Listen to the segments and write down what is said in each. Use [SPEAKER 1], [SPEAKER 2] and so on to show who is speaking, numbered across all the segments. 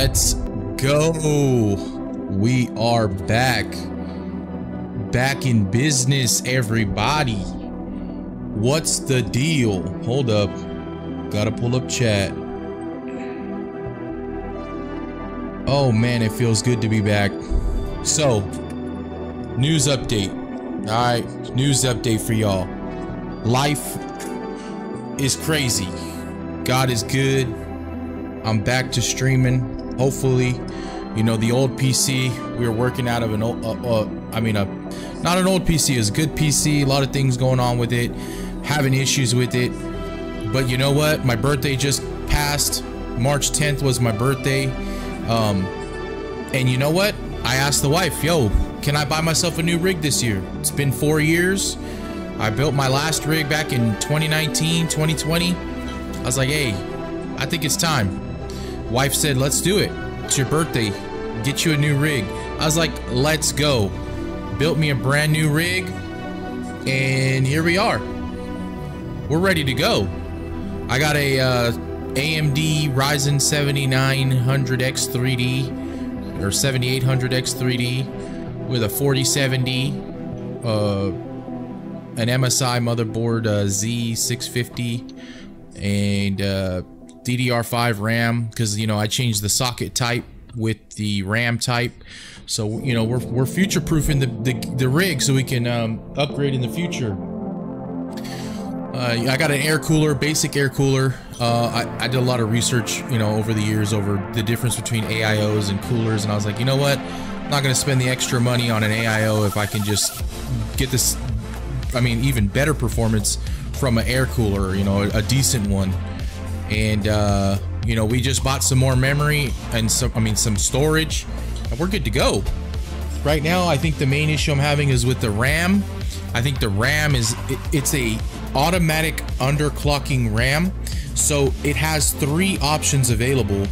[SPEAKER 1] Let's go. We are back. Back in business, everybody. What's the deal? Hold up. Gotta pull up chat. Oh man, it feels good to be back. So, news update. Alright, news update for y'all. Life is crazy. God is good. I'm back to streaming. Hopefully, you know the old PC. We were working out of an old, uh, uh, I mean, a not an old PC. It's a good PC. A lot of things going on with it. Having issues with it. But you know what? My birthday just passed. March 10th was my birthday. Um, and you know what? I asked the wife, yo, can I buy myself a new rig this year? It's been four years. I built my last rig back in 2019, 2020. I was like, hey, I think it's time. Wife said, let's do it. It's your birthday. Get you a new rig. I was like, let's go. Built me a brand new rig. And here we are. We're ready to go. I got a uh, AMD Ryzen 7900X3D or 7800X3D with a 4070, uh, an MSI motherboard uh, Z650, and uh, DDR5 RAM because you know I changed the socket type with the RAM type. So you know we're we're future proofing the, the the rig so we can um, upgrade in the future. Uh, I got an air cooler, basic air cooler. Uh, I, I, did a lot of research, you know, over the years over the difference between AIOs and coolers, and I was like, you know what? I'm not going to spend the extra money on an AIO if I can just get this, I mean, even better performance from an air cooler, you know, a, a decent one. And, uh, you know, we just bought some more memory and some, I mean, some storage, and we're good to go. Right now, I think the main issue I'm having is with the RAM. I think the RAM is, it, it's a automatic underclocking RAM. So it has three options available,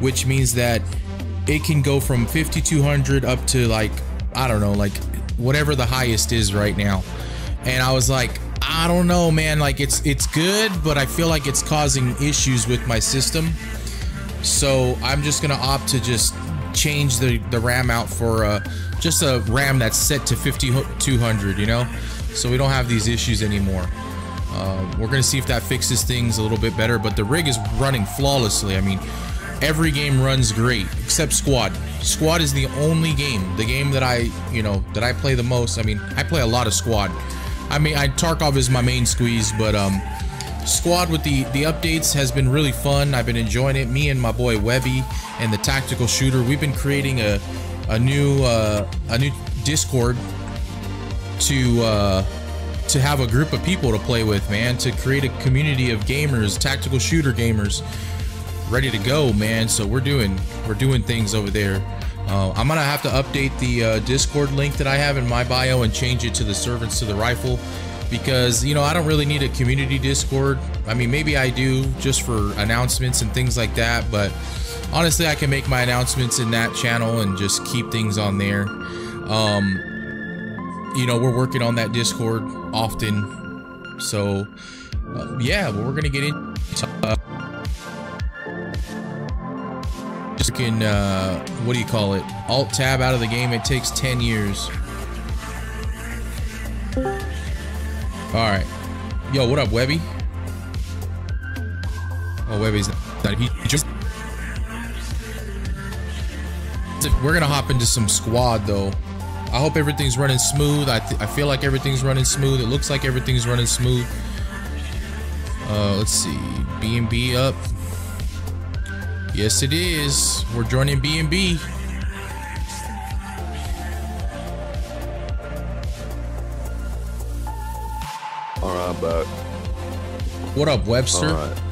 [SPEAKER 1] which means that it can go from 5200 up to like, I don't know, like whatever the highest is right now. And I was like, I don't know, man, like it's it's good, but I feel like it's causing issues with my system. So I'm just gonna opt to just change the, the RAM out for uh, just a RAM that's set to 5200, you know? So we don't have these issues anymore. Uh, we're to see if that fixes things a little bit better, but the rig is running flawlessly. I mean, every game runs great except Squad. Squad is the only game, the game that I, you know, that I play the most. I mean, I play a lot of Squad. I mean, I Tarkov is my main squeeze, but um, Squad with the the updates has been really fun. I've been enjoying it. Me and my boy Webby and the tactical shooter, we've been creating a a new uh, a new Discord to. Uh, to have a group of people to play with, man, to create a community of gamers, tactical shooter gamers, ready to go, man. So we're doing we're doing things over there. Uh, I'm gonna have to update the uh, Discord link that I have in my bio and change it to the servants to the rifle because you know I don't really need a community Discord. I mean, maybe I do just for announcements and things like that, but honestly, I can make my announcements in that channel and just keep things on there. Um, you know, we're working on that Discord often. So, uh, yeah, well, we're to get into can, uh, what do you call it? Alt tab out of the game. It takes 10 years. All right. Yo, what up, Webby? Oh, Webby's not. He just. We're gonna hop into some squad though. I hope everything's running smooth. I, I feel like everything's running smooth. It looks like everything's running smooth. Uh, let's see. B&B up. Yes, it is. We're joining B&B.
[SPEAKER 2] All right, back.
[SPEAKER 1] What up, Webster?
[SPEAKER 2] All right.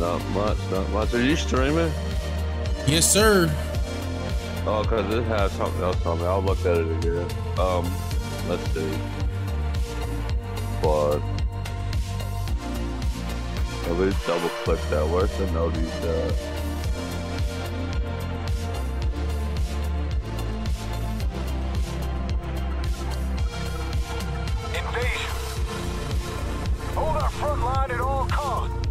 [SPEAKER 2] Not much, not much. Are you streaming?
[SPEAKER 1] Yes, sir.
[SPEAKER 2] Oh, because this has something else on me. I'll look at it again. Um, let's see. But at least double click that. Where's the notice at?
[SPEAKER 3] Invasion. Hold our front line at all costs.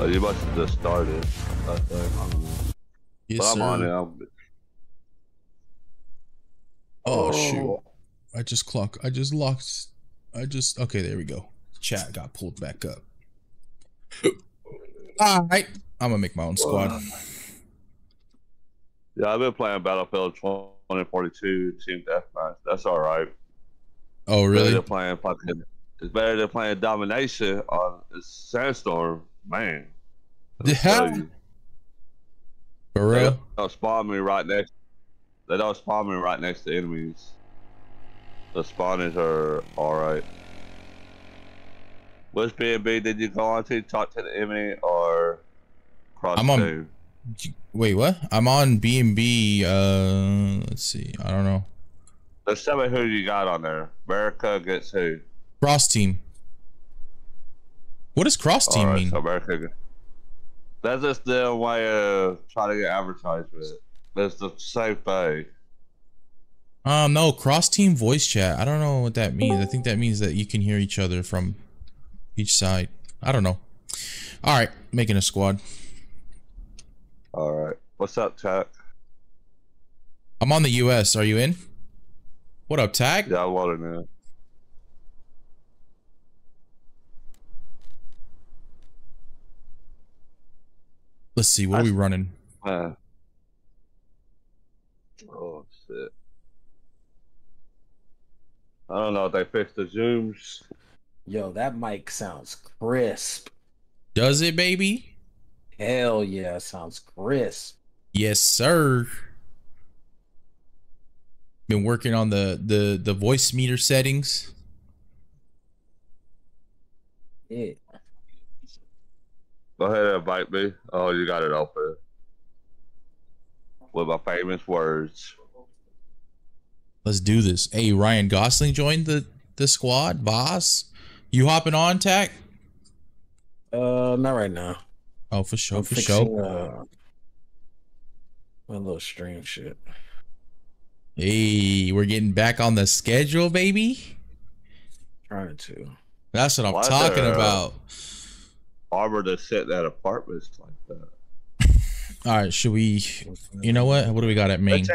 [SPEAKER 2] Oh, you must have just started. I think. I don't know.
[SPEAKER 1] Yes,
[SPEAKER 2] but I'm on it.
[SPEAKER 1] sir.
[SPEAKER 2] I'm,
[SPEAKER 1] oh, oh shoot! I just clock. I just locked. I just okay. There we go. Chat got pulled back up. All right, I'm gonna make my own squad.
[SPEAKER 2] Yeah, I've been playing Battlefield 2042 Team Deathmatch. That's all right.
[SPEAKER 1] Oh
[SPEAKER 2] Better
[SPEAKER 1] really?
[SPEAKER 2] than playing fucking. It's better than playing Domination on Sandstorm, man.
[SPEAKER 1] Yeah. For
[SPEAKER 2] They
[SPEAKER 1] real?
[SPEAKER 2] don't spawn me right next. They don't spawn me right next to enemies. The spawners are all right. Which B and B did you go on to talk to the enemy or cross
[SPEAKER 1] I'm on-
[SPEAKER 2] two?
[SPEAKER 1] Wait, what? I'm on B and B. Uh, let's see. I don't know.
[SPEAKER 2] Let's tell me who you got on there. America gets who?
[SPEAKER 1] Cross team. What does cross team
[SPEAKER 2] Alright,
[SPEAKER 1] mean?
[SPEAKER 2] so America. That's just their way of trying to get advertisement. That's the same thing.
[SPEAKER 1] Um, no, cross team voice chat. I don't know what that means. I think that means that you can hear each other from each side. I don't know. All right, making a squad.
[SPEAKER 2] All right. What's up, Chuck?
[SPEAKER 1] I'm on the US. Are you in? What up, tag?
[SPEAKER 2] Yeah, I want to.
[SPEAKER 1] Let's see. What are we running?
[SPEAKER 2] Uh, oh shit! I don't know they fixed the zooms.
[SPEAKER 3] Yo, that mic sounds crisp.
[SPEAKER 1] Does it, baby?
[SPEAKER 3] Hell yeah, sounds crisp.
[SPEAKER 1] Yes, sir. Been working on the the the Voicemeeter settings.
[SPEAKER 3] Yeah.
[SPEAKER 2] Go ahead and invite me. Oh, you got it open. With my famous words.
[SPEAKER 1] Let's do this. Hey, Ryan Gosling joined the the squad, boss. You hopping on, Tack?
[SPEAKER 3] Uh, not right now.
[SPEAKER 1] Oh, for sure,
[SPEAKER 3] I'm
[SPEAKER 1] for
[SPEAKER 3] fixing,
[SPEAKER 1] sure.
[SPEAKER 3] Uh, my little stream shit.
[SPEAKER 1] Hey, we're getting back on the schedule, baby.
[SPEAKER 3] Trying to.
[SPEAKER 1] That's what I'm
[SPEAKER 2] Why
[SPEAKER 1] talking
[SPEAKER 2] the-
[SPEAKER 1] about.
[SPEAKER 2] Arbor to sit at apartments like that.
[SPEAKER 1] All right, should we? You know what? What do we got at
[SPEAKER 2] They,
[SPEAKER 1] main?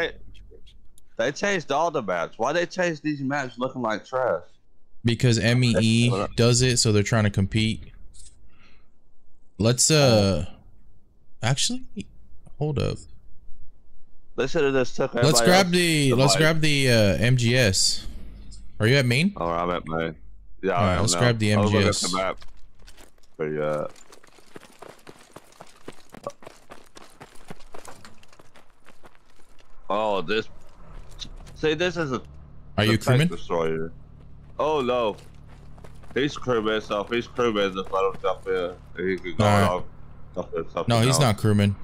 [SPEAKER 2] they changed all the maps. Why they change these maps looking like trash?
[SPEAKER 1] Because MEE does it, so they're trying to compete. Let's uh, actually, hold up.
[SPEAKER 2] They should have just.
[SPEAKER 1] Let's grab
[SPEAKER 2] else
[SPEAKER 1] the let's grab the uh, MGS. Are you at main?
[SPEAKER 2] Oh, I'm at mine. Yeah,
[SPEAKER 1] All
[SPEAKER 2] I'm
[SPEAKER 1] let's
[SPEAKER 2] now.
[SPEAKER 1] grab the
[SPEAKER 2] I was at
[SPEAKER 1] MGS.
[SPEAKER 2] the map. Where you at? Oh, this. See, this is a.
[SPEAKER 1] Are you crewman?
[SPEAKER 2] destroyer. Oh no, he's crewman. So if he's crewman, just let him jump in. He could go
[SPEAKER 1] All right.
[SPEAKER 2] off. Something, something
[SPEAKER 1] No, he's
[SPEAKER 2] else.
[SPEAKER 1] not crewman.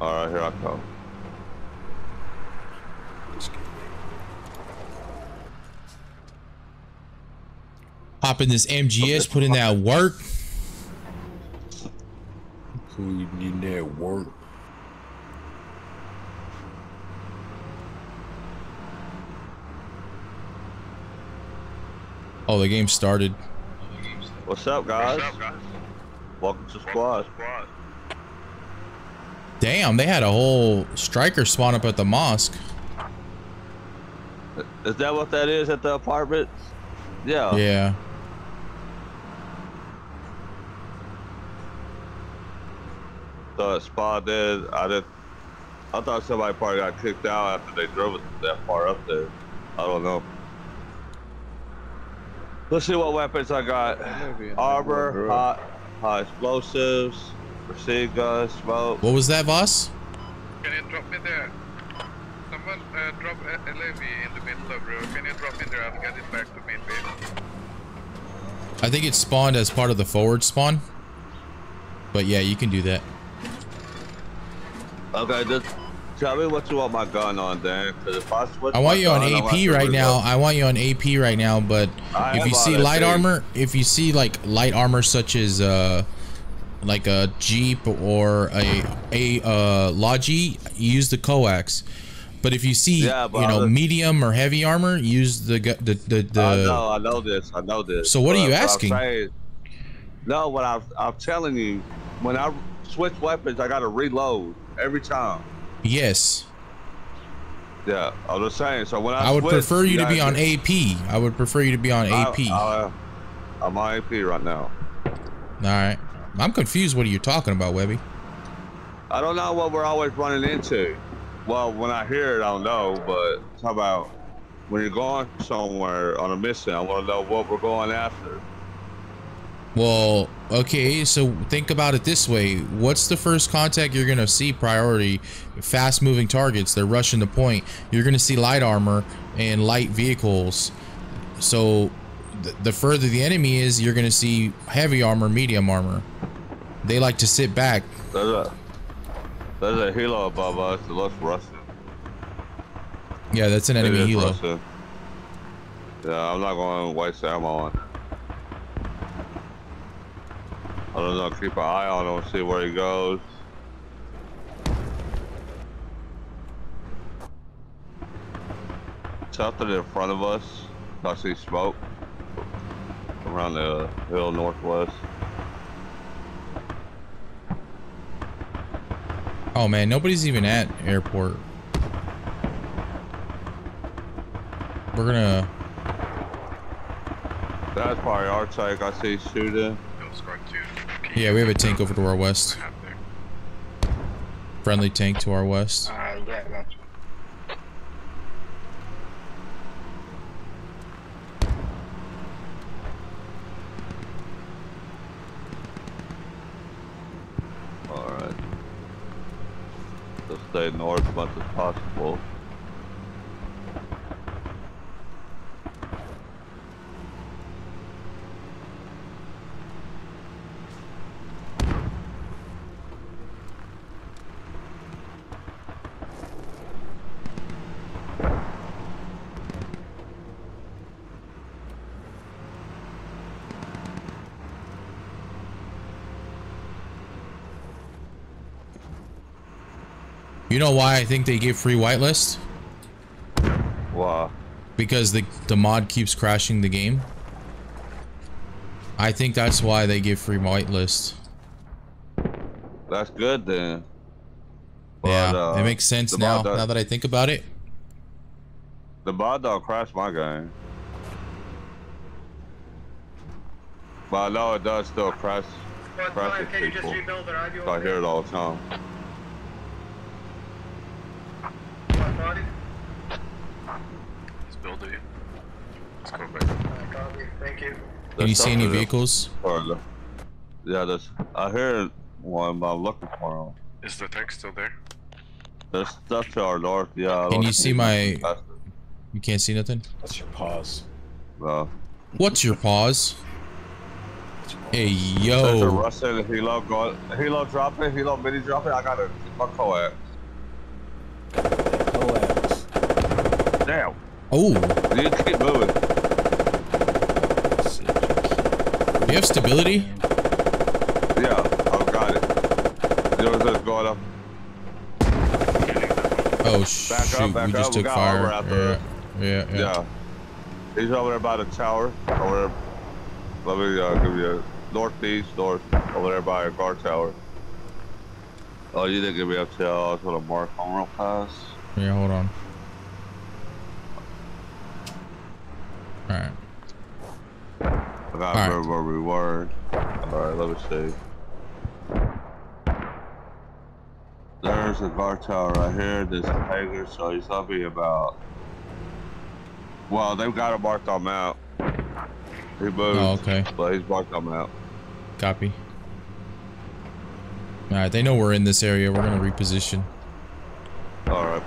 [SPEAKER 2] All right, here I come.
[SPEAKER 1] Hop in this MGS, put in that work.
[SPEAKER 3] Who you need there work?
[SPEAKER 1] Oh, the game started.
[SPEAKER 2] What's up, guys? Welcome to squad.
[SPEAKER 1] Damn, they had a whole striker spawn up at the mosque.
[SPEAKER 2] Is that what that is at the apartment? Yeah.
[SPEAKER 1] Yeah.
[SPEAKER 2] So it spawned in. I did. I thought somebody probably got kicked out after they drove it that far up there. I don't know. Let's see what weapons I got. Arbor, hot, high explosives, machine gun, smoke.
[SPEAKER 1] What was that, boss?
[SPEAKER 4] Can you drop me there? Someone uh, drop a, a levy in the middle of road. Can you drop me there? I'll get it back to main base.
[SPEAKER 1] I think it spawned as part of the forward spawn. But yeah, you can do that.
[SPEAKER 2] Okay, just tell me what you want my gun on, Dan. I
[SPEAKER 1] I want you on AP
[SPEAKER 2] gonna have to
[SPEAKER 1] right now. I want you on AP right now, but
[SPEAKER 2] I
[SPEAKER 1] if you see light armor, if you see like light armor such as uh like a Jeep or a a uh Logi, use the coax. But if you see
[SPEAKER 2] Yeah,
[SPEAKER 1] you know medium or heavy armor, use the the the, the
[SPEAKER 2] I know, I know this, I know this.
[SPEAKER 1] So what are you asking?
[SPEAKER 2] saying- no, what I'm, I'm telling you, when I switch weapons, I gotta reload every time.
[SPEAKER 1] Yes.
[SPEAKER 2] Yeah, I was saying. So when I
[SPEAKER 1] I would
[SPEAKER 2] switch,
[SPEAKER 1] prefer you to be on AP. I would prefer you to be on AP.
[SPEAKER 2] I, I, I'm on AP right now.
[SPEAKER 1] All right. I'm confused. What are you talking about, Webby?
[SPEAKER 2] I don't know what we're always running into. Well, when I hear it, I don't know. But how about when you're going somewhere on a mission? I want to know what we're going after.
[SPEAKER 1] Well, okay, so think about it this way. What's the first contact you're going to see priority? Fast moving targets, they're rushing the point. You're going to see light armor and light vehicles. So th- the further the enemy is, you're going to see heavy armor, medium armor. They like to sit back.
[SPEAKER 2] There's a there's a helo above us. It looks Russian.
[SPEAKER 1] Yeah, that's an enemy helo.
[SPEAKER 2] Yeah, I'm not going to waste ammo on. it. I don't know. Keep an eye on him. See where he goes. Something in front of us. I see smoke around the hill northwest.
[SPEAKER 1] Oh man, nobody's even at airport. We're gonna.
[SPEAKER 2] That's probably our tank. I see shooting.
[SPEAKER 4] Those got two.
[SPEAKER 1] Yeah, we have a tank over to our west. Friendly tank to our west.
[SPEAKER 4] Uh, yeah, that's
[SPEAKER 2] Alright. Just stay north as much as possible.
[SPEAKER 1] You know why I think they give free whitelist?
[SPEAKER 2] Wow.
[SPEAKER 1] Because the the mod keeps crashing the game. I think that's why they give free whitelist.
[SPEAKER 2] That's good then.
[SPEAKER 1] yeah,
[SPEAKER 2] uh,
[SPEAKER 1] it makes sense now.
[SPEAKER 2] mod
[SPEAKER 1] Now that I think about it.
[SPEAKER 2] The mod don't crash my game. But I know it does still crash
[SPEAKER 5] But
[SPEAKER 2] crashes
[SPEAKER 5] can you just
[SPEAKER 2] people.
[SPEAKER 5] rebuild the radio?
[SPEAKER 2] I hear it all the time.
[SPEAKER 5] My body?
[SPEAKER 4] Let's build it. Let's go back.
[SPEAKER 5] Uh, copy. Thank you.
[SPEAKER 1] Can you see any vehicles?
[SPEAKER 2] or Yeah, there's. I hear one, but I'm looking for them.
[SPEAKER 4] Is the tank still there?
[SPEAKER 2] There's stuff to our north. Yeah.
[SPEAKER 1] Can you see my-
[SPEAKER 2] That's
[SPEAKER 1] You can't see nothing.
[SPEAKER 3] That's your pause.
[SPEAKER 2] No.
[SPEAKER 1] What's your pause?
[SPEAKER 3] That's your
[SPEAKER 1] Hey
[SPEAKER 2] There's a
[SPEAKER 1] yo.
[SPEAKER 2] Russian helo going. Helo dropping. Helo mini dropping. I got a my coax.
[SPEAKER 3] Coax.
[SPEAKER 2] Damn.
[SPEAKER 1] Oh,
[SPEAKER 2] You need to keep moving.
[SPEAKER 1] do you have stability?
[SPEAKER 2] Yeah, I've got it. Was just going up.
[SPEAKER 1] Oh
[SPEAKER 2] Back
[SPEAKER 1] shoot,
[SPEAKER 2] up, back
[SPEAKER 1] we just
[SPEAKER 2] up. We
[SPEAKER 1] took
[SPEAKER 2] got
[SPEAKER 1] fire.
[SPEAKER 2] armor out there.
[SPEAKER 1] Yeah, yeah, yeah.
[SPEAKER 2] Yeah. He's over there by the tower. Over there. Let me uh, give you a northeast, north. Over there by a guard tower. Oh, you didn't give me a tell. I was gonna mark on real fast.
[SPEAKER 1] Yeah, hold on. Alright.
[SPEAKER 2] I gotta
[SPEAKER 1] Alright.
[SPEAKER 2] remember where we were. Alright, let me see. There's a guard tower right here. There's a hangar, so he's gonna about. Well, they've got it marked on map. He moved,
[SPEAKER 1] Oh, okay.
[SPEAKER 2] but he's marked on map.
[SPEAKER 1] Copy. Alright, they know we're in this area. We're gonna reposition.
[SPEAKER 2] Alright.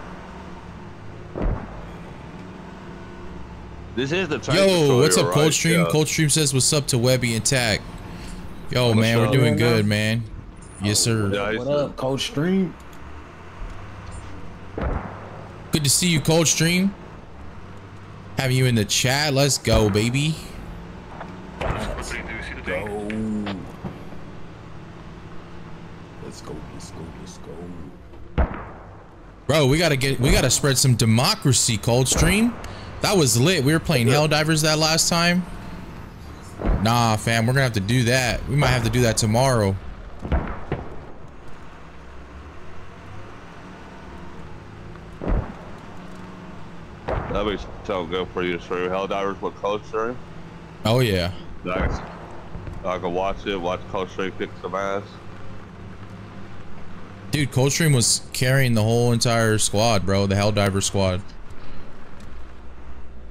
[SPEAKER 2] This is the tank
[SPEAKER 1] Yo, what's up,
[SPEAKER 2] right?
[SPEAKER 1] Coldstream?
[SPEAKER 2] Yeah.
[SPEAKER 1] Coldstream says what's up to Webby and Tack. Yo,
[SPEAKER 2] What's
[SPEAKER 1] man, we're doing good,
[SPEAKER 3] man.
[SPEAKER 1] man. Yes, sir.
[SPEAKER 2] Yeah,
[SPEAKER 3] What up, Coldstream?
[SPEAKER 1] Good to see you, Coldstream. Have you in the chat? Let's go, baby.
[SPEAKER 3] Let's
[SPEAKER 4] What do you do? See the
[SPEAKER 3] go. Let's go. Let's go. Let's go.
[SPEAKER 1] Bro, we gotta get we gotta spread some democracy, Coldstream. That was lit. We were playing Helldivers that last time. Nah, fam, we're gonna have to do that. We might have to do that tomorrow.
[SPEAKER 2] That'd be so good for you to Hell Helldivers with Coach.
[SPEAKER 1] Oh yeah.
[SPEAKER 2] Nice. I can watch it, watch Coach pick kick some ass.
[SPEAKER 1] Dude, Coldstream was carrying the whole entire squad, bro. The Helldiver squad.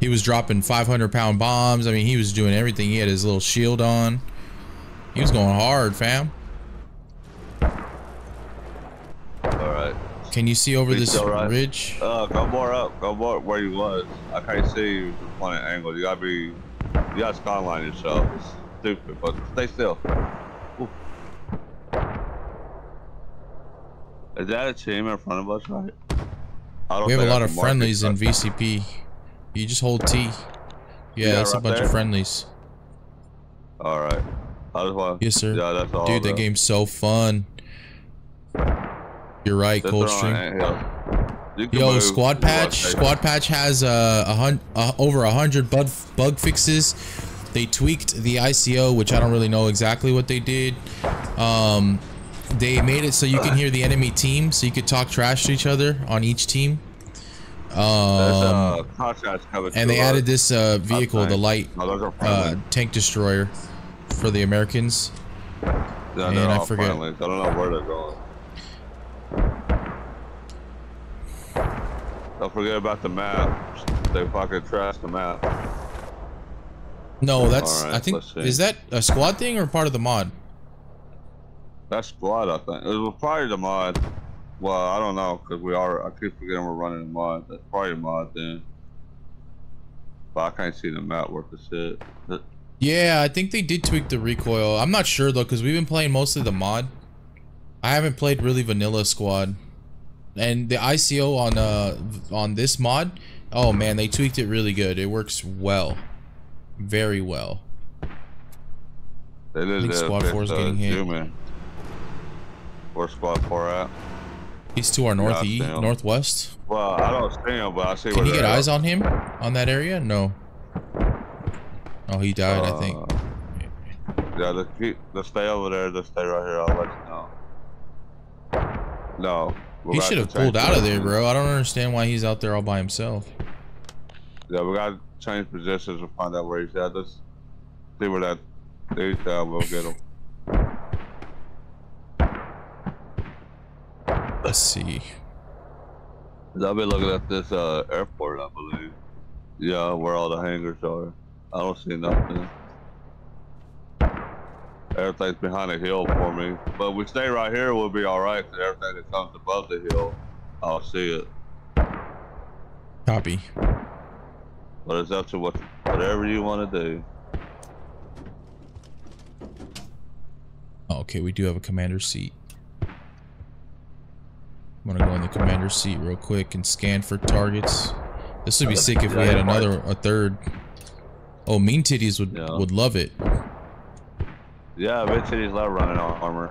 [SPEAKER 1] He was dropping 500 pound bombs. I mean, he was doing everything. He had his little shield on. He was going hard, fam.
[SPEAKER 2] Alright.
[SPEAKER 1] Can you see over
[SPEAKER 2] He's
[SPEAKER 1] this
[SPEAKER 2] right.
[SPEAKER 1] ridge?
[SPEAKER 2] Uh, go more up. Go more where you was. I can't see you from point of angle. You gotta be, you gotta skyline yourself. It's stupid, but stay still. Ooh. Is that a team in front of us, right? I don't
[SPEAKER 1] We have a lot of friendlies in VCP. You just hold T. Yeah, that's a bunch
[SPEAKER 2] there.
[SPEAKER 1] of friendlies.
[SPEAKER 2] All right. I just want.
[SPEAKER 1] Yes, sir.
[SPEAKER 2] Yeah, that's all.
[SPEAKER 1] Dude, that game's so fun. You're right,
[SPEAKER 2] Sit there on
[SPEAKER 1] Coldstream.
[SPEAKER 2] anthill. You can
[SPEAKER 1] Yo,
[SPEAKER 2] move.
[SPEAKER 1] Squad Patch. Squad Patch has uh, a hun- uh, over a hundred bug bug fixes. They tweaked the ICO, which I don't really know exactly what they did. Um, they made it so you can hear the enemy team, so you could talk trash to each other on each team.
[SPEAKER 2] There's
[SPEAKER 1] Um,
[SPEAKER 2] uh,
[SPEAKER 1] and they added this uh, vehicle, the light
[SPEAKER 2] are
[SPEAKER 1] uh, tank destroyer, for the Americans.
[SPEAKER 2] yeah,
[SPEAKER 1] and I forget-.
[SPEAKER 2] I don't know where they're going. Don't forget about the map. They fucking trash the map.
[SPEAKER 1] No, that's
[SPEAKER 2] Alright,
[SPEAKER 1] I think is that a squad thing or part of the mod?
[SPEAKER 2] That's squad, I think. It was probably the mod. Well, I don't know, because we are, I keep forgetting we're running a mod. That's probably a mod then. But I can't see the map worth the shit.
[SPEAKER 1] Yeah, I think they did tweak the recoil. I'm not sure though, because we've been playing mostly the mod. I haven't played really vanilla squad, and the ICO on uh on this mod. Oh man, they tweaked it really good. It works well, very well.
[SPEAKER 2] They did
[SPEAKER 1] think
[SPEAKER 2] the
[SPEAKER 1] squad four is getting hit.
[SPEAKER 2] in. Squad four at?
[SPEAKER 1] He's to our north
[SPEAKER 2] him.
[SPEAKER 1] northwest.
[SPEAKER 2] Well, I don't see him, but I see
[SPEAKER 1] Can you get eyes
[SPEAKER 2] at.
[SPEAKER 1] on him on that area? No. Oh, he died. I think.
[SPEAKER 2] Uh, Yeah, just keep, just stay over there. Let's stay right here. I'll let you know. No.
[SPEAKER 1] He should have pulled out of there, bro. I don't understand why he's out there all by himself.
[SPEAKER 2] Yeah, we got to change positions and find out where he's at. Let's see where that dude's at. We'll get him.
[SPEAKER 1] Let's see.
[SPEAKER 2] I've been looking at this uh, airport, I believe. Yeah, where all the hangars are. I don't see nothing. Everything's behind a hill for me. But if we stay right here, we'll be alright. Everything that comes above the hill, I'll see it.
[SPEAKER 1] Copy.
[SPEAKER 2] But it's up to what, whatever you want to do.
[SPEAKER 1] Okay, we do have a commander seat. I'm gonna go in the commander seat real quick and scan for targets. This would be sick if we had another, a third. Oh, Mean Titties would
[SPEAKER 2] Yeah.
[SPEAKER 1] would love it.
[SPEAKER 2] Yeah, Mid City's love running on armor.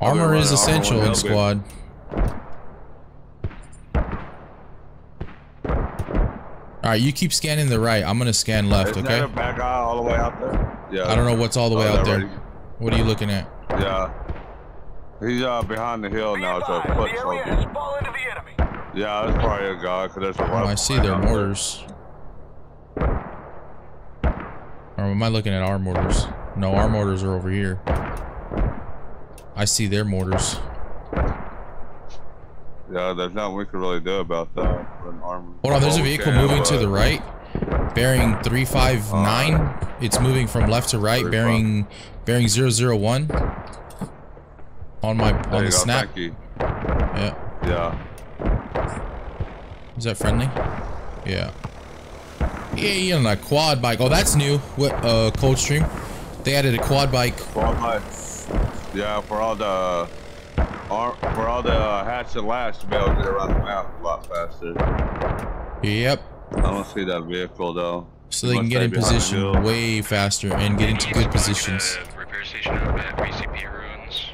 [SPEAKER 1] Armor is essential
[SPEAKER 2] with
[SPEAKER 1] in squad. All right, you keep scanning the right. I'm gonna scan left.
[SPEAKER 2] Isn't
[SPEAKER 1] Okay.
[SPEAKER 2] that a bad guy all the way out there? Yeah.
[SPEAKER 1] I don't know what's all the oh, way
[SPEAKER 2] Oh,
[SPEAKER 1] out there.
[SPEAKER 2] right.
[SPEAKER 1] What are you looking at?
[SPEAKER 2] Yeah. He's uh behind the hill now, so foot soldier. Yeah, that's probably a guy, cause there's a
[SPEAKER 1] Oh,
[SPEAKER 2] rifle
[SPEAKER 1] I see
[SPEAKER 2] right
[SPEAKER 1] their mortars. Or am I looking at our mortars? No, our mortars are over here. I see their mortars.
[SPEAKER 2] Yeah, there's nothing we can really do about that. an armor.
[SPEAKER 1] Hold on, there's a vehicle
[SPEAKER 2] can,
[SPEAKER 1] moving to the right, bearing 359. It's moving from left to right,
[SPEAKER 2] 35.
[SPEAKER 1] bearing bearing 001. On my
[SPEAKER 2] There
[SPEAKER 1] on the
[SPEAKER 2] go,
[SPEAKER 1] snap.
[SPEAKER 2] Thank you.
[SPEAKER 1] Yeah.
[SPEAKER 2] Yeah.
[SPEAKER 1] Is that friendly? Yeah. Yeah, yeah, on a quad bike. Oh, that's new. What uh Coldstream? They added a quad bike.
[SPEAKER 2] Quad bike. yeah, for all the, for all the uh, hatch and latch to be able to get around the map a lot faster.
[SPEAKER 1] Yep.
[SPEAKER 2] I don't see that vehicle though.
[SPEAKER 1] So
[SPEAKER 2] You
[SPEAKER 1] they can get in position way faster and get into good positions.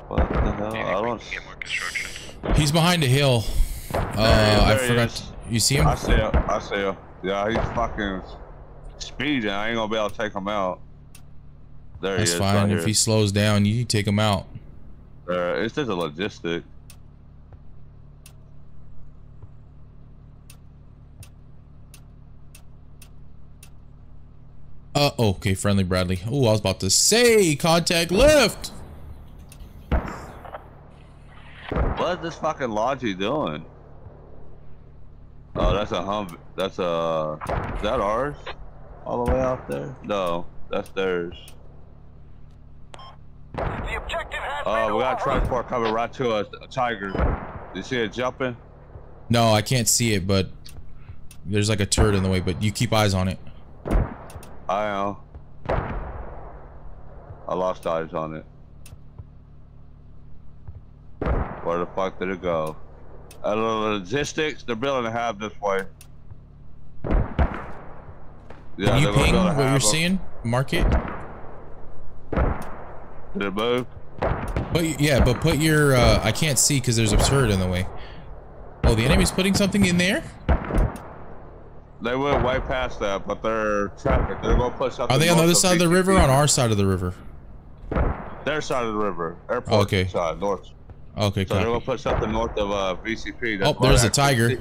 [SPEAKER 2] What the hell? I don't.
[SPEAKER 4] Get more construction?
[SPEAKER 1] He's behind a hill. Uh, I forgot. To, you see him?
[SPEAKER 2] I see him. I see him. Yeah, he's fucking speeding. I ain't gonna be able to take him out. There
[SPEAKER 1] That's
[SPEAKER 2] he is.
[SPEAKER 1] That's fine.
[SPEAKER 2] Right
[SPEAKER 1] if
[SPEAKER 2] here.
[SPEAKER 1] he slows down, you take him out.
[SPEAKER 2] There, it's just a logistic.
[SPEAKER 1] Uh, oh, okay, friendly Bradley. Oh, I was about to say contact lift.
[SPEAKER 2] What is this fucking Logi doing? Oh, that's a hum. That's a. Is that ours? All the way out there? No, that's theirs.
[SPEAKER 6] The objective has
[SPEAKER 2] Oh, we got a transport coming right to us. A tiger. You see it jumping?
[SPEAKER 1] No, I can't see it, but there's like a turd in the way. But you keep eyes on it.
[SPEAKER 2] I know. I lost eyes on it. Where the fuck did it go? Uh, the logistics, they're building a hab this way. Yeah,
[SPEAKER 1] Can you ping what you're
[SPEAKER 2] up-
[SPEAKER 1] seeing? Mark it.
[SPEAKER 2] Did it move?
[SPEAKER 1] But yeah, but put your. Uh, I can't see because there's a turd in the way. Oh, the enemy's putting something in there.
[SPEAKER 2] They went way past that, but they're traffic. They're gonna push up.
[SPEAKER 1] Are they on the other side of the river? or On our side of the river.
[SPEAKER 2] Their side of the river. Airport
[SPEAKER 1] Oh, okay.
[SPEAKER 2] side, north.
[SPEAKER 1] Okay,
[SPEAKER 2] So they're gonna
[SPEAKER 1] copy.
[SPEAKER 2] up the north of uh, VCP. That's
[SPEAKER 1] Oh, there's a tiger.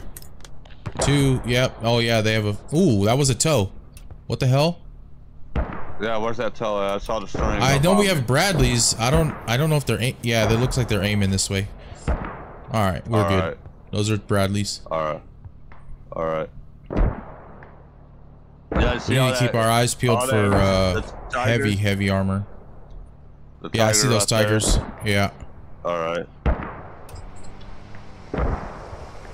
[SPEAKER 1] Two. Yep. Oh yeah, they have a. Ooh, that was a toe. What the hell?
[SPEAKER 2] Yeah, where's that tell? I saw the string.
[SPEAKER 1] I know we have Bradleys. I don't. I don't know if they're. Aim yeah, they looks like they're aiming this way. All right, we're
[SPEAKER 2] All
[SPEAKER 1] good.
[SPEAKER 2] right.
[SPEAKER 1] Those are Bradleys.
[SPEAKER 2] All right. All right. Yeah,
[SPEAKER 1] We need to keep our eyes peeled for
[SPEAKER 2] that-
[SPEAKER 1] uh, heavy, heavy armor. Yeah, I see those
[SPEAKER 2] right there?
[SPEAKER 1] tigers. Yeah.
[SPEAKER 2] All right.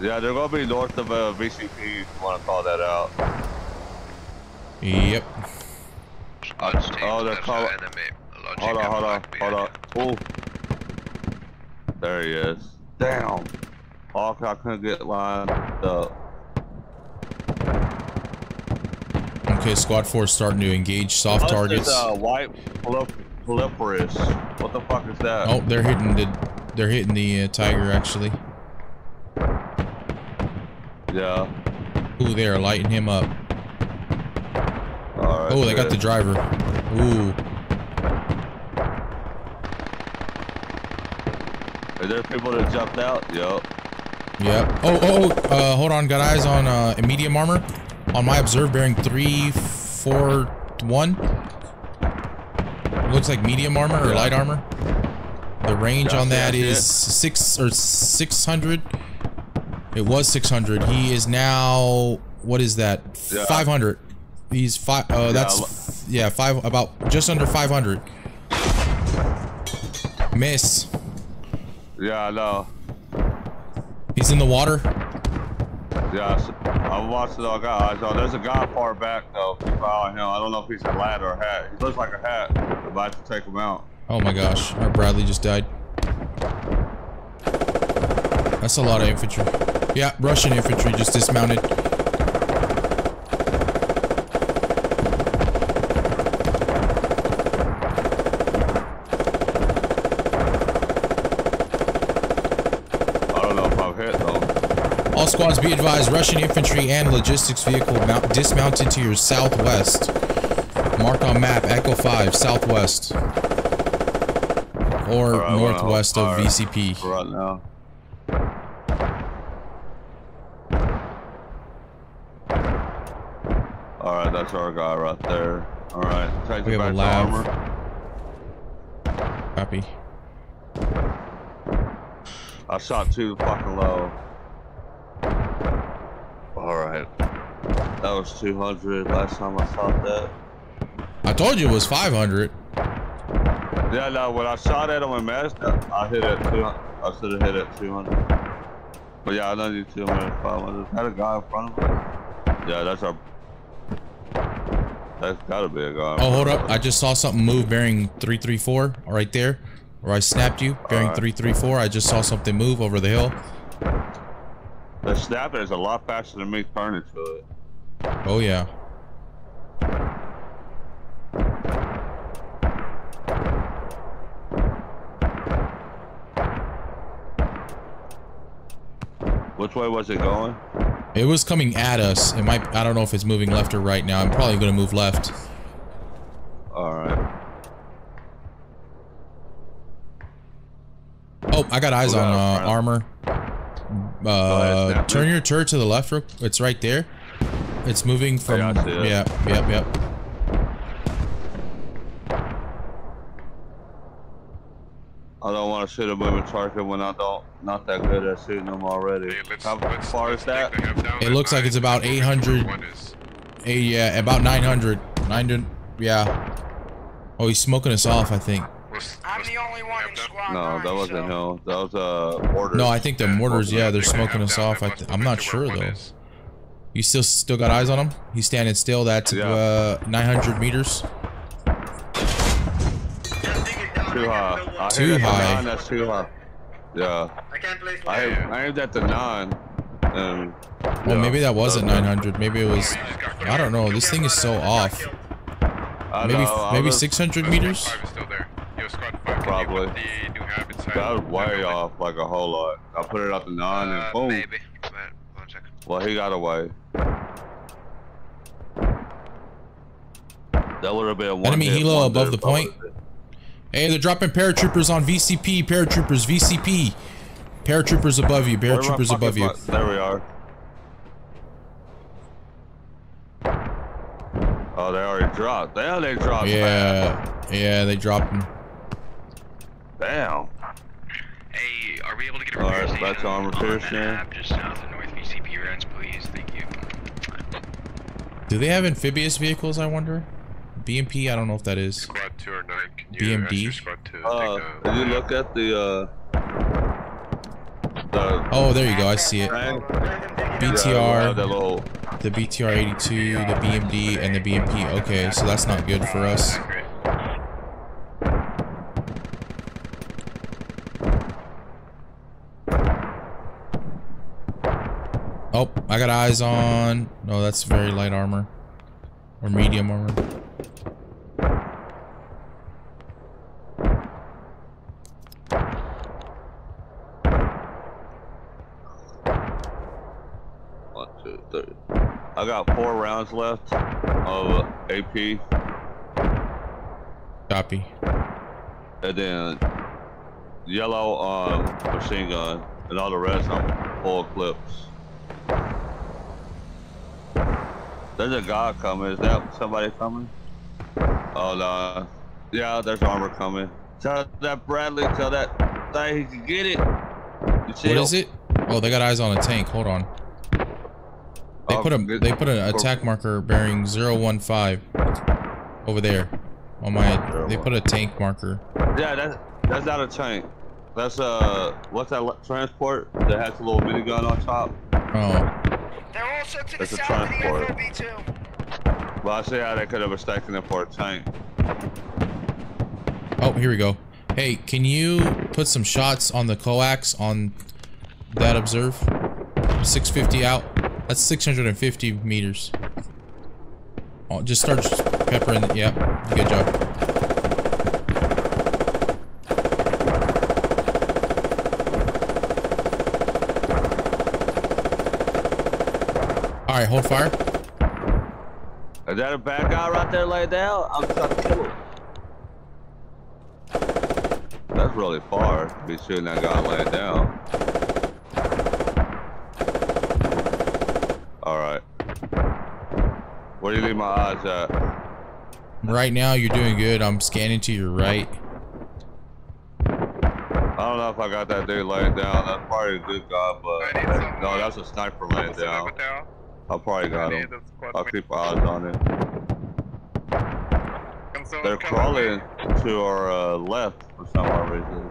[SPEAKER 2] Yeah, they're gonna be north of uh, VCP. If you want to call that out.
[SPEAKER 1] Yep.
[SPEAKER 4] Squads
[SPEAKER 2] oh, they're
[SPEAKER 4] there's
[SPEAKER 2] call-
[SPEAKER 4] no enemy. Logic
[SPEAKER 2] Hold on, hold on, hold on.
[SPEAKER 4] behind
[SPEAKER 2] Ooh. There he is. Damn. Oh, I couldn't get lined up.
[SPEAKER 1] Okay, squad four is starting to engage soft
[SPEAKER 2] Plus
[SPEAKER 1] targets.
[SPEAKER 2] There's, uh, white polyp- polyporus. What the fuck is that?
[SPEAKER 1] Oh, they're hitting the. They're hitting the uh, tiger actually.
[SPEAKER 2] Yeah.
[SPEAKER 1] Ooh, they are lighting him up.
[SPEAKER 2] Right.
[SPEAKER 1] Oh, they got the driver. Ooh.
[SPEAKER 2] Are there people that jumped out? Yup.
[SPEAKER 1] Yep. Oh, oh, oh, uh, hold on. Got eyes on uh, medium armor. On my observe bearing three, four, one. Looks like medium armor or light armor. The range on
[SPEAKER 2] I see- I
[SPEAKER 1] that is six or six hundred. It was six hundred. He is now. What is that?
[SPEAKER 2] Yeah.
[SPEAKER 1] Five hundred. He's five. Uh,
[SPEAKER 2] Yeah,
[SPEAKER 1] that's yeah, five. About just under five hundred. Miss.
[SPEAKER 2] Yeah, I know.
[SPEAKER 1] He's in the water.
[SPEAKER 2] Yeah, I s- I'm watching. I got eyes. There's a guy far back though. Keep an eye on him. I don't know if he's a lad or a hat. He looks like a hat. I'm about to take him out.
[SPEAKER 1] Oh my gosh, our Bradley just died. That's a lot of infantry. Yeah, Russian infantry just dismounted.
[SPEAKER 2] I don't know if I've hit though.
[SPEAKER 1] All squads be advised, Russian infantry and logistics vehicle mount dismounted to your southwest. Mark on map, Echo 5, southwest. Or
[SPEAKER 2] well,
[SPEAKER 1] northwest of. VCP.
[SPEAKER 2] Right now. All right, that's our guy right there. All right, take
[SPEAKER 1] We have a lav.
[SPEAKER 2] armor.
[SPEAKER 1] Copy.
[SPEAKER 2] I shot too fucking low. All right, that was 200 last time I shot that.
[SPEAKER 1] I told you it was 500.
[SPEAKER 2] Yeah, no, when I shot at him and missed, I hit it 200. I should have hit it 200. But yeah, I know you 200, 500. Is that a guy in front of us? Yeah, that's our. That's gotta be a guy.
[SPEAKER 1] Oh, hold up. I just saw something move bearing 334 right there. Where I snapped you, bearing
[SPEAKER 2] Alright.
[SPEAKER 1] 334. I just saw something move over the hill.
[SPEAKER 2] The snapper is a lot faster than me turning to it.
[SPEAKER 1] Oh, yeah.
[SPEAKER 2] Which way was it going?
[SPEAKER 1] It was coming at us. It might. I don't know if it's moving left or right now. I'm probably going to move left.
[SPEAKER 2] All right.
[SPEAKER 1] Oh, I got eyes
[SPEAKER 2] We
[SPEAKER 1] on
[SPEAKER 2] got a
[SPEAKER 1] uh, armor. Uh, turn your turret to the left. It's right there. It's moving from.
[SPEAKER 2] It.
[SPEAKER 1] yeah. Yep. Yep.
[SPEAKER 2] I don't want to shoot a moving target when I don't that good at shooting them already.
[SPEAKER 4] Hey, let's,
[SPEAKER 2] How
[SPEAKER 4] let's,
[SPEAKER 2] far
[SPEAKER 4] let's
[SPEAKER 2] is that?
[SPEAKER 4] take the hub down
[SPEAKER 1] It looks like it's about 800.
[SPEAKER 4] One.
[SPEAKER 1] Hey, yeah, about 900. 900, yeah. Oh, he's smoking us off, I think.
[SPEAKER 6] I'm the only one in squad
[SPEAKER 2] No, that wasn't
[SPEAKER 6] so-
[SPEAKER 2] him. That was uh orders.
[SPEAKER 1] No, I think the mortars, yeah, they're smoking us off. I
[SPEAKER 4] let's
[SPEAKER 1] th-
[SPEAKER 4] move
[SPEAKER 1] I'm not sure though. You still still got eyes on him? He's standing still. That's
[SPEAKER 2] Yeah.
[SPEAKER 1] uh 900 meters.
[SPEAKER 5] Just dig it down.
[SPEAKER 2] too high.
[SPEAKER 5] Can't build
[SPEAKER 2] I.
[SPEAKER 1] Too
[SPEAKER 2] hit at the
[SPEAKER 1] high.
[SPEAKER 2] Nine, that's too high. Yeah,
[SPEAKER 5] I can't place
[SPEAKER 2] I,
[SPEAKER 5] one.
[SPEAKER 2] I aimed at the nine, and
[SPEAKER 1] Well,
[SPEAKER 2] yeah,
[SPEAKER 1] maybe that wasn't
[SPEAKER 2] so-
[SPEAKER 1] 900. Maybe it was. I don't know. This thing is so off.
[SPEAKER 2] I
[SPEAKER 1] Maybe
[SPEAKER 2] know,
[SPEAKER 1] maybe 600 meters.
[SPEAKER 4] Five is still there. Yo, squad five.
[SPEAKER 2] Probably.
[SPEAKER 4] You put the new hub inside
[SPEAKER 2] That was way off, like a whole lot. I put it out the nine,
[SPEAKER 4] Uh,
[SPEAKER 2] and boom.
[SPEAKER 4] Maybe. But.
[SPEAKER 2] Well, he got away. That would have been one.
[SPEAKER 1] Enemy
[SPEAKER 2] hit
[SPEAKER 1] helo
[SPEAKER 2] wonder
[SPEAKER 1] above the
[SPEAKER 2] if I would've
[SPEAKER 1] point.
[SPEAKER 2] been-
[SPEAKER 1] Hey, they're dropping paratroopers on VCP. Paratroopers, VCP. Paratroopers above you.
[SPEAKER 2] Where am I
[SPEAKER 1] Paratroopers above you.
[SPEAKER 2] fi- There we are. Oh, they already dropped. Damn, they dropped. fast.
[SPEAKER 1] Yeah, yeah, they dropped them.
[SPEAKER 2] Damn.
[SPEAKER 7] Hey, are we able to get a
[SPEAKER 2] All
[SPEAKER 7] repair
[SPEAKER 2] right,
[SPEAKER 7] station
[SPEAKER 2] back to armor
[SPEAKER 7] on that
[SPEAKER 2] piercing.
[SPEAKER 7] just south of North VCP runs, please? Thank you.
[SPEAKER 1] Do they have amphibious vehicles? I wonder. BMP. I don't know if that is.
[SPEAKER 4] Squad two or nine. Can you
[SPEAKER 1] BMD?
[SPEAKER 4] ask your squad to
[SPEAKER 2] Uh,
[SPEAKER 4] take
[SPEAKER 2] did
[SPEAKER 4] a
[SPEAKER 2] you look at the uh the
[SPEAKER 1] Oh, there you go. I see it. BTR.
[SPEAKER 2] Yeah, we have that little
[SPEAKER 1] The BTR 82, the BMD, and the BMP. Okay, so that's not good for us. Oh, I got eyes on. No, that's very light armor. Or medium armor.
[SPEAKER 2] one, two, three. I got four rounds left of AP,
[SPEAKER 1] Copy.
[SPEAKER 2] and then yellow um machine gun, and all the rest I'm full clips. There's a guy coming. Is that somebody coming? Oh no. Yeah, there's armor coming. Tell that Bradley, tell that thing he can get it. You
[SPEAKER 1] What is it? Oh, they got eyes on a tank. Hold on. They
[SPEAKER 2] Oh,
[SPEAKER 1] put a
[SPEAKER 2] good.
[SPEAKER 1] they put an attack marker bearing 015 over there. On my they put a tank marker.
[SPEAKER 2] Yeah, that's that's not a tank. That's uh, what's that transport that has a little minigun on top?
[SPEAKER 1] Oh,
[SPEAKER 6] They're also to the
[SPEAKER 2] That's a
[SPEAKER 6] south of the
[SPEAKER 2] transport.
[SPEAKER 6] FOB too.
[SPEAKER 2] Well, I see how they could have mistaken it for a tank.
[SPEAKER 1] oh, here we go. Hey, can you put some shots on the coax on that observe? 650 out. That's 650 meters. Oh, just start peppering. Yep, good job. All right, hold fire.
[SPEAKER 2] Is that a bad guy right there laid down? I'm to him. That's really far to be shooting that guy laying down. All right. Where do you leave my eyes at?
[SPEAKER 1] Right now, you're doing good. I'm scanning to your right.
[SPEAKER 2] I don't know if I got that dude laying down. That's probably a good guy, but
[SPEAKER 4] I need some,
[SPEAKER 2] no, that's a sniper laying down.
[SPEAKER 4] down?
[SPEAKER 2] I probably got
[SPEAKER 4] need
[SPEAKER 2] him. I'll
[SPEAKER 4] mate.
[SPEAKER 2] keep eyes on it. They're crawling to our uh, left for some odd reason.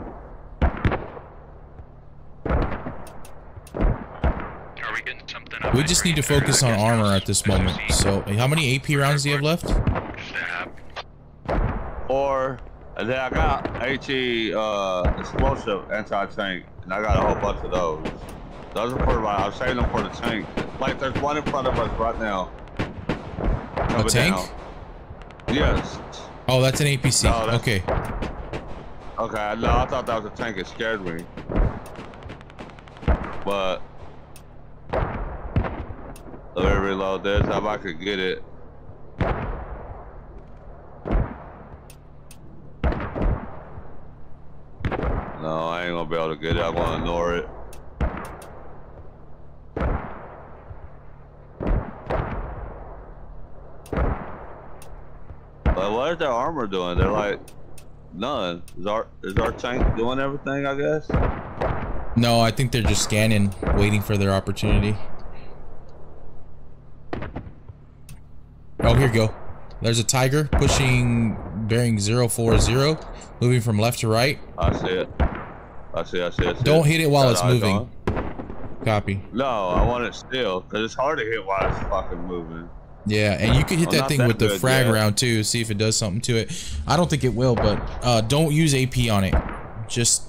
[SPEAKER 7] Are we getting something up
[SPEAKER 1] We just need to focus on armor at this moment. So, how many AP rounds do you have left?
[SPEAKER 7] A.
[SPEAKER 2] Or then I got HE uh, explosive anti-tank, and I got a whole bunch of those. Those are for my. I'm saving them for the tank. Like there's one in front of us right now. Coming
[SPEAKER 1] tank?
[SPEAKER 2] down. Yes.
[SPEAKER 1] Oh, that's an APC.
[SPEAKER 2] No, that's-
[SPEAKER 1] okay.
[SPEAKER 2] Okay. No, I thought that was a tank. It scared me. But let me reload this. If I could get it. No, I ain't gonna be able to get it. I'm gonna ignore it. But what is their armor doing? They're like None. Is our is our tank doing everything? I guess.
[SPEAKER 1] No, I think they're just scanning, waiting for their opportunity. Oh, here you go. There's a tiger pushing bearing 040, moving from left to right.
[SPEAKER 2] I see it. I see. I see. I see
[SPEAKER 1] Don't hit it while it's moving. Copy.
[SPEAKER 2] No, I want it still, cause it's hard to hit while it's fucking moving.
[SPEAKER 1] Yeah, and you can hit that thing
[SPEAKER 2] that
[SPEAKER 1] with the frag round too, see if it does something to it. I don't think it will, but uh, don't use AP on it. Just.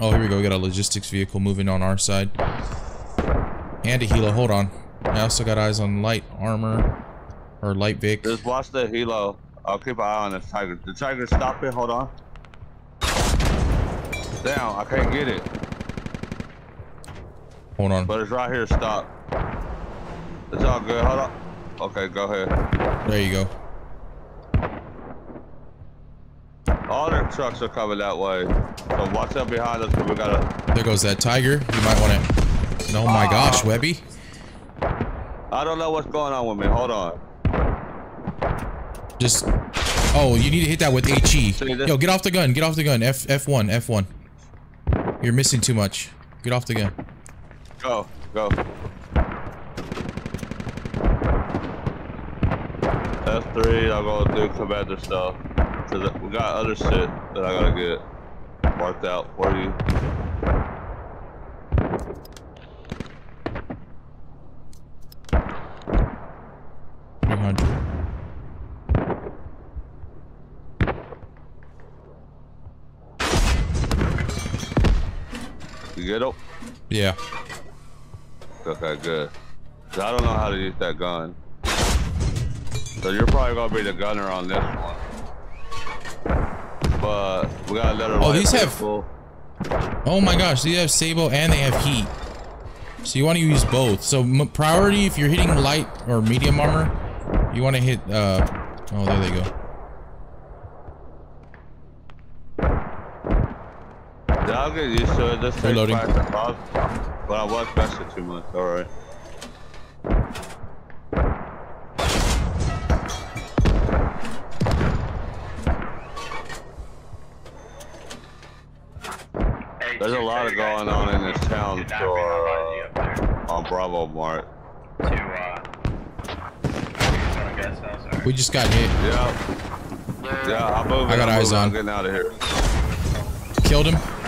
[SPEAKER 1] Oh, here we go. We got a logistics vehicle moving on our side. And a helo. Hold on. I also got eyes on light armor. Or light Vic.
[SPEAKER 2] Just watch the helo. I'll keep an eye on this tiger. The tiger stop it. Hold on. Down. I can't get it,
[SPEAKER 1] Hold on.
[SPEAKER 2] but it's right here. Stop. It's all good. Hold on. Okay, go ahead.
[SPEAKER 1] There you go.
[SPEAKER 2] All their trucks are coming that way. So watch out behind us. We gotta.
[SPEAKER 1] There goes that tiger. You might want to. Oh my ah. gosh, Webby.
[SPEAKER 2] I don't know what's going on with me. Hold on.
[SPEAKER 1] Just. Oh, you need to hit that with HE. Yo, get off the gun. Get off the gun. F F1. F1. You're missing too much. Get off the gun.
[SPEAKER 2] Go. Go. F3. I'm gonna do commander stuff. Cause we got other shit that I gotta get marked out for you.
[SPEAKER 1] Three hundred.
[SPEAKER 2] You get it?
[SPEAKER 1] Yeah.
[SPEAKER 2] Okay, good. 'Cause I don't know how to use that gun. So you're probably gonna be the gunner on this one. But we gotta let her
[SPEAKER 1] Oh, these have-
[SPEAKER 2] full.
[SPEAKER 1] Oh my gosh, they have sabot and they have heat. So you want to use both. So m priority if you're hitting light or medium armor, you want to hit. uh Oh, there they go.
[SPEAKER 2] Yeah, I'll get used to it. This takes
[SPEAKER 1] Reloading.
[SPEAKER 2] practice. I- But I was messing too much. All right. There's a lot of going on in this town
[SPEAKER 5] did not
[SPEAKER 2] for,
[SPEAKER 5] bring nobody up there
[SPEAKER 2] on Bravo Mart.
[SPEAKER 5] to, uh, I guess, no, sorry.
[SPEAKER 1] We just got hit.
[SPEAKER 2] Yeah. Yeah, I'm moving.
[SPEAKER 1] I got
[SPEAKER 2] I'm
[SPEAKER 1] eyes
[SPEAKER 2] moving.
[SPEAKER 1] on.
[SPEAKER 2] I'm getting out of here.
[SPEAKER 1] Killed him.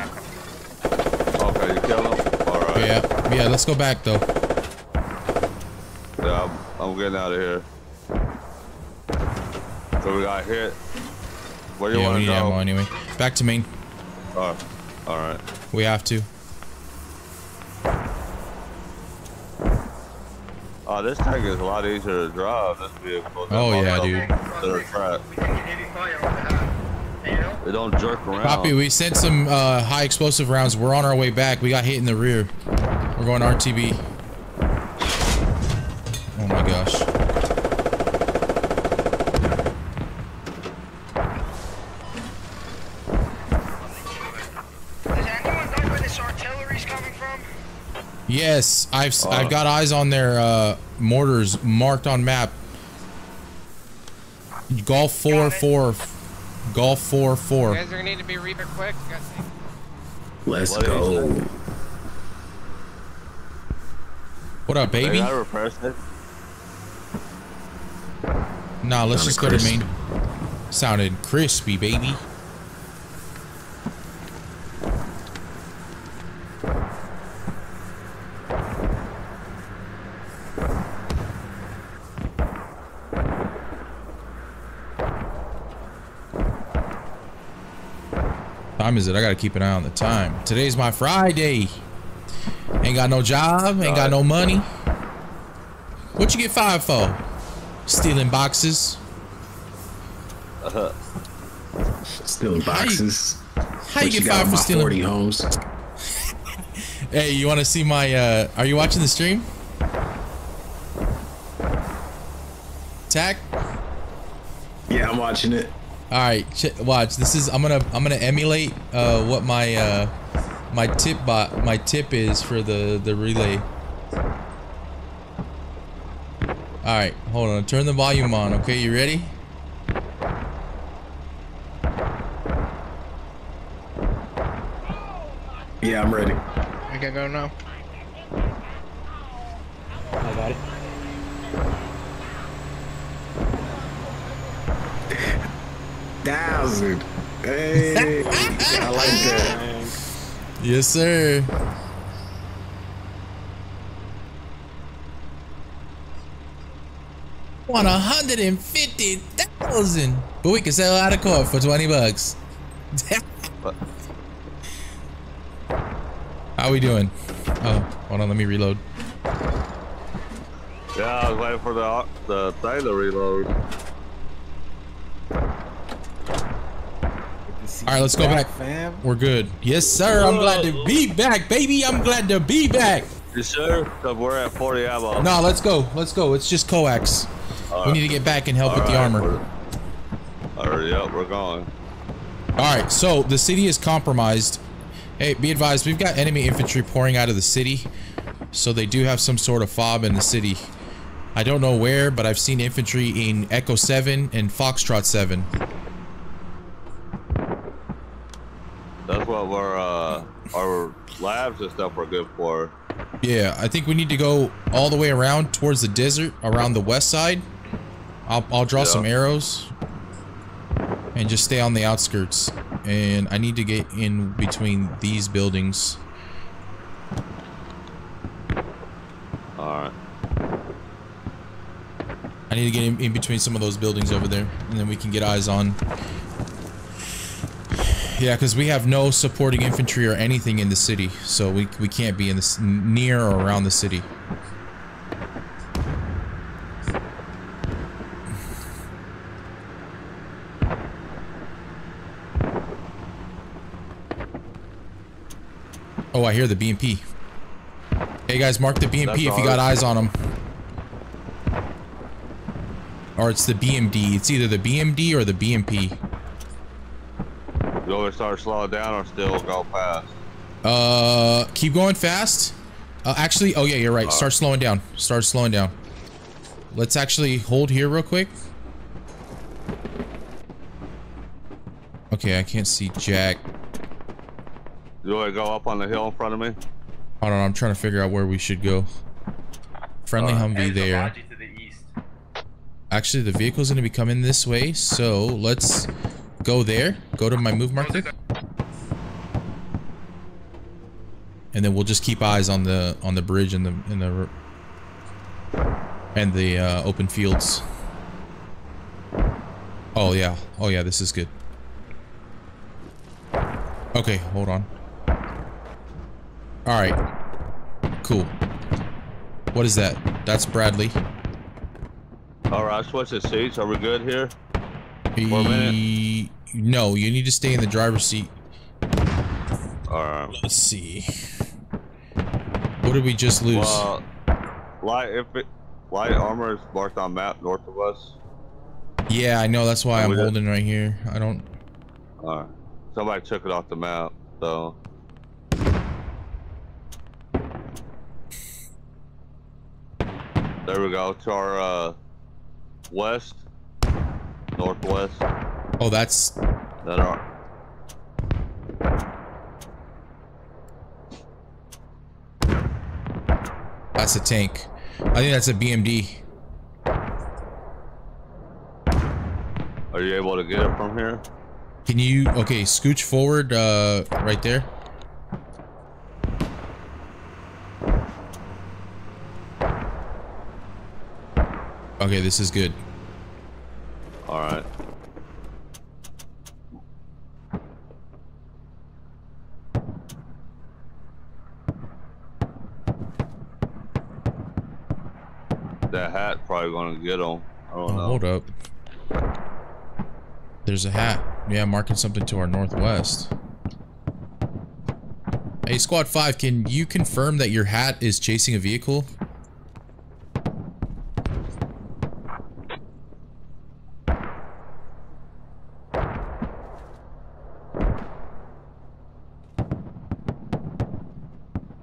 [SPEAKER 2] Okay, you killed him? All right.
[SPEAKER 1] Yeah. Yeah. Let's go back though.
[SPEAKER 2] Yeah, I'm, I'm getting out of here. So we got hit. Where do you
[SPEAKER 1] Yeah,
[SPEAKER 2] want
[SPEAKER 1] need
[SPEAKER 2] to
[SPEAKER 1] ammo
[SPEAKER 2] go?
[SPEAKER 1] anyway. Back to main.
[SPEAKER 2] Oh, all right.
[SPEAKER 1] We have to.
[SPEAKER 2] Oh, this tank is a lot easier to drive. This vehicle. than
[SPEAKER 1] Oh,
[SPEAKER 2] most
[SPEAKER 1] yeah,
[SPEAKER 2] of
[SPEAKER 1] dude.
[SPEAKER 2] them That They don't jerk around.
[SPEAKER 1] Copy. We sent some uh, high explosive rounds. We're on our way back. We got hit in the rear. We're going RTB. Oh my gosh.
[SPEAKER 6] Does anyone know where this artillery's coming from?
[SPEAKER 1] Yes, I've s
[SPEAKER 2] Uh.
[SPEAKER 1] have got eyes on their uh, mortars marked on map. Golf four four, Golf four
[SPEAKER 8] You
[SPEAKER 1] four.
[SPEAKER 8] guys are gonna need to be reaper quick.
[SPEAKER 3] Let's
[SPEAKER 2] What is
[SPEAKER 3] go.
[SPEAKER 1] What up,
[SPEAKER 2] Hey,
[SPEAKER 1] baby?
[SPEAKER 2] I repressed it.
[SPEAKER 1] Nah, let's
[SPEAKER 3] Sounded
[SPEAKER 1] just go to
[SPEAKER 3] crisp.
[SPEAKER 1] main. Sounded crispy, baby. Time is it? I gotta keep an eye on the time. Today's my Friday. Ain't got no job, ain't got no money. What you get fired for? Stealing boxes.
[SPEAKER 3] Stealing boxes.
[SPEAKER 1] How you
[SPEAKER 3] What
[SPEAKER 1] get
[SPEAKER 3] got
[SPEAKER 1] fired for stealing?
[SPEAKER 3] 40 homes.
[SPEAKER 1] Hey, you want to see my? uh Are you watching the stream? Tack.
[SPEAKER 3] Yeah, I'm watching it.
[SPEAKER 1] All right, watch. This is I'm gonna I'm gonna emulate uh, what my uh, my tip bot my tip is for the the relay. All right, hold on. Turn the volume on. Okay, you ready?
[SPEAKER 3] Yeah, I'm ready.
[SPEAKER 8] I can go now.
[SPEAKER 9] I got it.
[SPEAKER 3] Thousand. Hey, I like that.
[SPEAKER 1] Yes, sir. Want a hundred and fifty thousand, but we can sell out of court for twenty bucks. How we doing? Oh, hold on, let me reload.
[SPEAKER 2] Yeah, I was waiting for the the thing reload.
[SPEAKER 1] All right, let's go back.
[SPEAKER 3] fam.
[SPEAKER 1] We're good. Yes, sir. I'm glad to be back, baby. I'm glad to be back.
[SPEAKER 2] You sure? Cause we're at 40 ammo.
[SPEAKER 1] No, let's go. Let's go. It's just coax. We need to get back and help with the armor.
[SPEAKER 2] Alright, yep, we're going.
[SPEAKER 1] All right, so the city is compromised. Hey, be advised, we've got enemy infantry pouring out of the city. So they do have some sort of fob in the city. I don't know where, but I've seen infantry in Echo 7 and Foxtrot 7.
[SPEAKER 2] That's what we're uh our labs and stuff are good for.
[SPEAKER 1] Yeah, I think we need to go all the way around towards the desert, around the west side. I'll, I'll draw
[SPEAKER 2] Yeah.
[SPEAKER 1] some arrows. And just stay on the outskirts. And I need to get in between these buildings.
[SPEAKER 2] Alright.
[SPEAKER 1] I need to get in, in between some of those buildings over there, and then we can get eyes on. Yeah, because we have no supporting infantry or anything in the city, so we we can't be in this near or around the city. Oh, I hear the BMP. Hey guys, mark the BMP
[SPEAKER 2] That's
[SPEAKER 1] if you got eyes on them. Or it's the BMD. It's either the BMD or the BMP.
[SPEAKER 2] You want me to start slowing down or still go fast?
[SPEAKER 1] Uh, keep going fast. Uh, actually, oh yeah, you're right. Start slowing down. Start slowing down. Let's actually hold here real quick. Okay, I can't see Jack.
[SPEAKER 2] You want to go up on the hill in front of me?
[SPEAKER 1] Hold on, I'm trying to figure out where we should go. Friendly Humvee there.
[SPEAKER 5] Raji to the east.
[SPEAKER 1] Actually, the vehicle's gonna be coming this way, so let's go there. Go to my move marker. And then we'll just keep eyes on the on the bridge and the in the and the uh, open fields. Oh yeah, oh yeah, this is good. Okay, hold on. All right, cool. What is that? That's Bradley.
[SPEAKER 2] Alright, switch the seats. Are we good here? For a minute.
[SPEAKER 1] No, you need to stay in the driver's seat.
[SPEAKER 2] Alright.
[SPEAKER 1] Let's see. What did we just lose?
[SPEAKER 2] Well, light if it, light armor is marked on map north of us.
[SPEAKER 1] yeah, I know. That's why I'm holding right here. I don't.
[SPEAKER 2] Alright. Somebody took it off the map, so. There we go. To our uh, west, northwest.
[SPEAKER 1] Oh, that's.
[SPEAKER 2] That are.
[SPEAKER 1] That's a tank. I think that's a BMD.
[SPEAKER 2] Are you able to get it from here?
[SPEAKER 1] Can you? Okay, scooch forward. Uh, right there. Okay, this is good.
[SPEAKER 2] All right. That hat probably gonna get them. I don't
[SPEAKER 1] Oh,
[SPEAKER 2] know.
[SPEAKER 1] hold up. There's a hat. Yeah, marking something to our northwest. Hey, Squad 5, can you confirm that your hat is chasing a vehicle?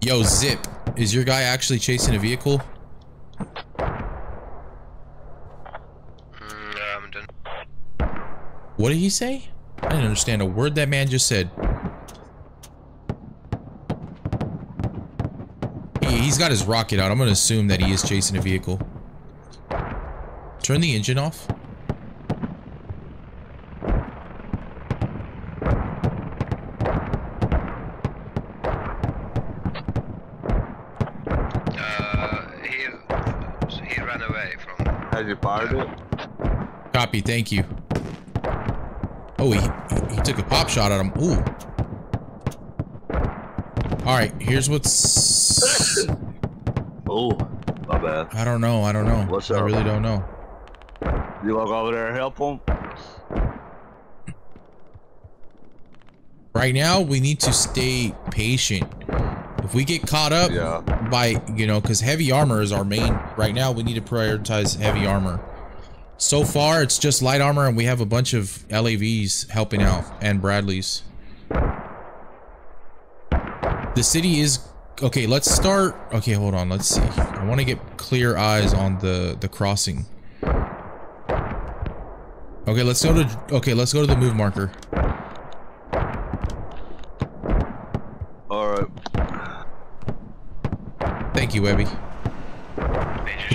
[SPEAKER 1] Yo, Zip, is your guy actually chasing a vehicle? What did he say? I didn't understand a word that man just said. He, has got his rocket out. I'm going to assume that he is chasing a vehicle. Turn the engine off. Thank you. Oh, he he took a pop shot at him. Ooh. All right. Here's what's.
[SPEAKER 2] Oh, my bad.
[SPEAKER 1] I don't know. I don't know.
[SPEAKER 2] What's up?
[SPEAKER 1] I really don't know.
[SPEAKER 2] You go over there and help him?
[SPEAKER 1] Right now, we need to stay patient. If we get caught up
[SPEAKER 2] Yeah.
[SPEAKER 1] by, you know, because heavy armor is our main. Right now, we need to prioritize heavy armor. So far, it's just light armor, and we have a bunch of LAVs helping out and Bradleys. The city is okay. Let's start. Okay, hold on. Let's see. I want to get clear eyes on the the crossing. Okay, let's go to. Okay, let's go to the move marker.
[SPEAKER 2] All right.
[SPEAKER 1] Thank you, Webby.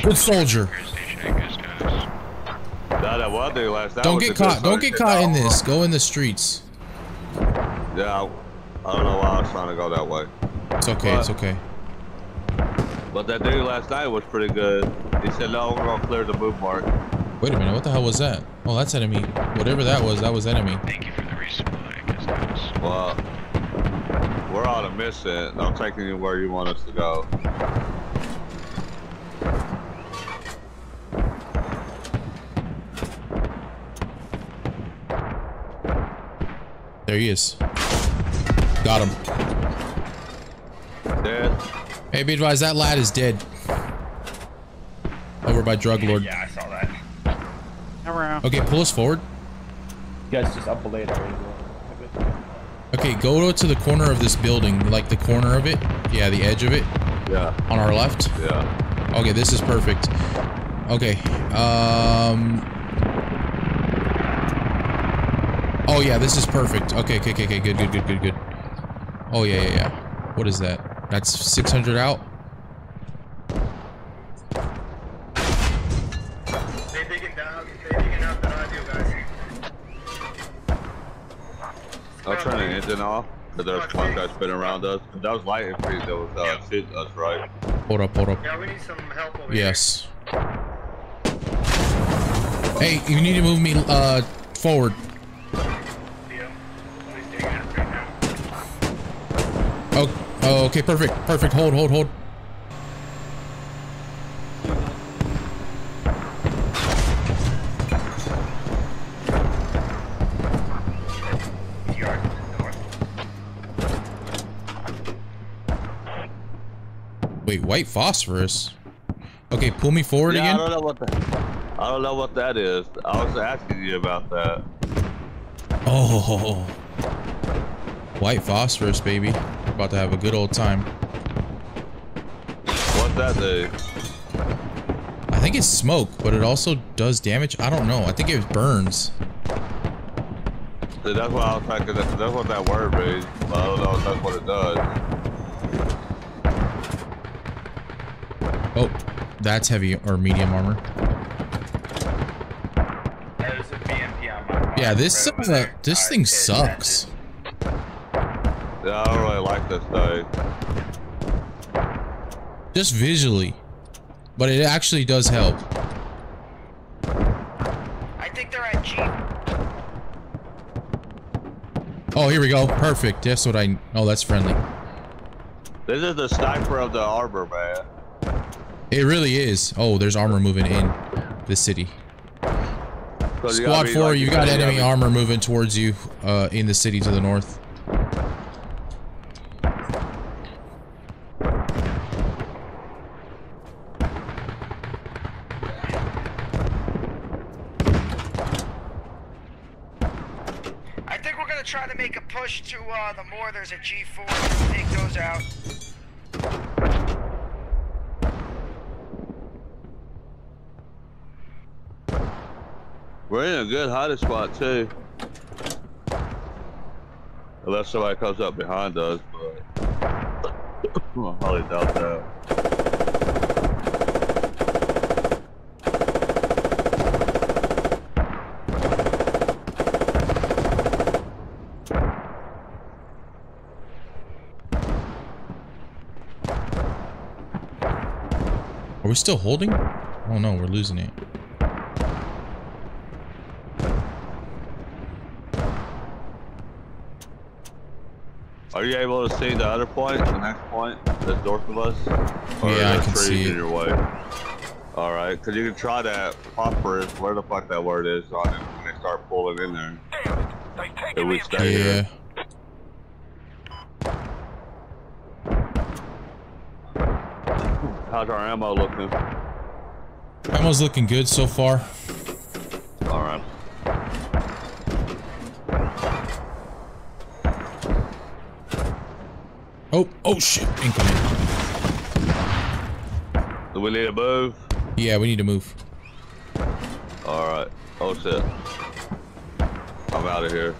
[SPEAKER 1] Good soldier.
[SPEAKER 2] Now that one thing last night
[SPEAKER 1] Don't get caught. Don't get caught in this. Go in the streets.
[SPEAKER 2] Yeah, I don't know why I was trying to go that way.
[SPEAKER 1] It's okay. It's okay.
[SPEAKER 2] But that dude last night was pretty good. He said, no, we're going to clear the move mark.
[SPEAKER 1] Wait a minute. What the hell was that? Oh, that's enemy. Whatever that was, that was enemy.
[SPEAKER 5] Thank you for the resupply, because that was...
[SPEAKER 2] Well, we're on a mission. I'm take you where you want us to go.
[SPEAKER 1] There he is. Got him.
[SPEAKER 2] Dead.
[SPEAKER 1] Hey, be advised, that lad is dead. Over by Drug Lord.
[SPEAKER 5] Yeah, I saw that.
[SPEAKER 8] Around.
[SPEAKER 1] Okay, pull us forward.
[SPEAKER 3] You guys just up a later.
[SPEAKER 1] Okay, go to the corner of this building, like the corner of it. Yeah, the edge of it
[SPEAKER 2] Yeah,
[SPEAKER 1] on our left.
[SPEAKER 2] yeah.
[SPEAKER 1] Okay, this is perfect. Okay. Um. Oh yeah, this is perfect. Okay, okay, okay, okay. Good, good, good, good, good. Oh yeah, yeah, yeah. What is that? That's 600 out.
[SPEAKER 6] They digging down. They digging out the audio, guys.
[SPEAKER 2] I'll turn the engine off. But there's one guy spinning around us. That was light infantry that was uh, shooting us, right?
[SPEAKER 1] Hold up, hold up.
[SPEAKER 6] Yeah, we need some help over
[SPEAKER 1] Yes. Hey, you need to move me uh forward.
[SPEAKER 6] here. He's digging it right now.
[SPEAKER 1] Oh, oh, okay, perfect, perfect. Hold, hold, hold. Wait, white phosphorus. Okay, pull me forward
[SPEAKER 2] Yeah, I
[SPEAKER 1] again.
[SPEAKER 2] don't know what that. I don't know what that is. I was asking you about that.
[SPEAKER 1] Oh, white phosphorus, baby. We're about to have a good old time.
[SPEAKER 2] What's that do?
[SPEAKER 1] I think it's smoke, but it also does damage. I don't know. I think it burns.
[SPEAKER 2] See, that's what I was thinking. That's, that's what that word means. But I don't know if that's what it does.
[SPEAKER 1] Oh, that's heavy or medium armor.
[SPEAKER 5] There's a BMP on my right
[SPEAKER 1] Yeah, this uh, this thing
[SPEAKER 5] hit that.
[SPEAKER 1] sucks.
[SPEAKER 2] Yeah, I don't really like this thing.
[SPEAKER 1] Just visually. But it actually does help.
[SPEAKER 6] I think they're at G.
[SPEAKER 1] Oh, here we go. Perfect. That's what I... Oh, that's friendly.
[SPEAKER 2] This is the sniper of the arbor, man.
[SPEAKER 1] It really is. Oh, there's armor moving in the city.
[SPEAKER 2] you gotta
[SPEAKER 1] Squad 4,
[SPEAKER 2] like
[SPEAKER 1] you
[SPEAKER 2] said,
[SPEAKER 1] got enemy armor moving towards you uh, in the city to the north.
[SPEAKER 6] I think we're gonna try to to uh, the more. There's a G4. Take those out.
[SPEAKER 2] We're in a good hiding spot too. Unless somebody comes up behind us, but I highly doubt that.
[SPEAKER 1] We still holding? Oh no, we're losing it.
[SPEAKER 2] Are you able to see the other point, the next point, that's north of us? Or
[SPEAKER 1] Yeah, I can see it.
[SPEAKER 2] your way. All right, because you can try that phosphorus, where the fuck that word is on it when they start pulling in there. If we stay
[SPEAKER 1] Yeah.
[SPEAKER 2] here. How's our ammo looking?
[SPEAKER 1] Ammo's looking good so far.
[SPEAKER 2] All right.
[SPEAKER 1] Oh, oh shit, incoming.
[SPEAKER 2] Do we need to move?
[SPEAKER 1] Yeah, we need to move.
[SPEAKER 2] All right. Oh shit. I'm out of here.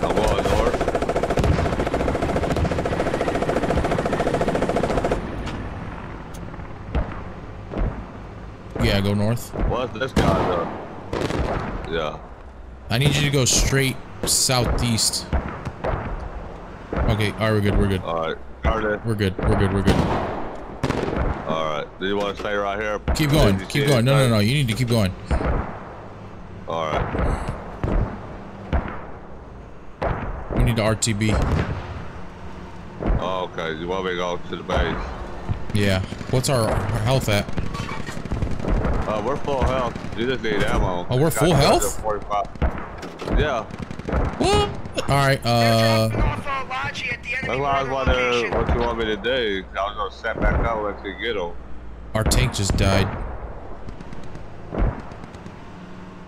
[SPEAKER 2] I'm going north.
[SPEAKER 1] Yeah, go north.
[SPEAKER 2] What's this guy doing? Yeah.
[SPEAKER 1] I need you to go straight southeast. Okay, alright, we're good, we're good.
[SPEAKER 2] All right. Started.
[SPEAKER 1] We're good, we're good, we're good.
[SPEAKER 2] All right. Do you want to stay right here?
[SPEAKER 1] Keep going, keep going. No, no, no, you need to keep going.
[SPEAKER 2] All right.
[SPEAKER 1] We need to RTB.
[SPEAKER 2] Oh, okay. You want me to go to the base?
[SPEAKER 1] Yeah. What's our our health at?
[SPEAKER 2] Uh, we're full health. You just need ammo.
[SPEAKER 1] Oh, we're full health?
[SPEAKER 2] 45. Yeah.
[SPEAKER 1] What? Alright, uh...
[SPEAKER 6] dropping off uh, Logi at the enemy
[SPEAKER 2] That's why I was wondering what you want me to do. I was gonna set back up once you get them.
[SPEAKER 1] Our tank just died.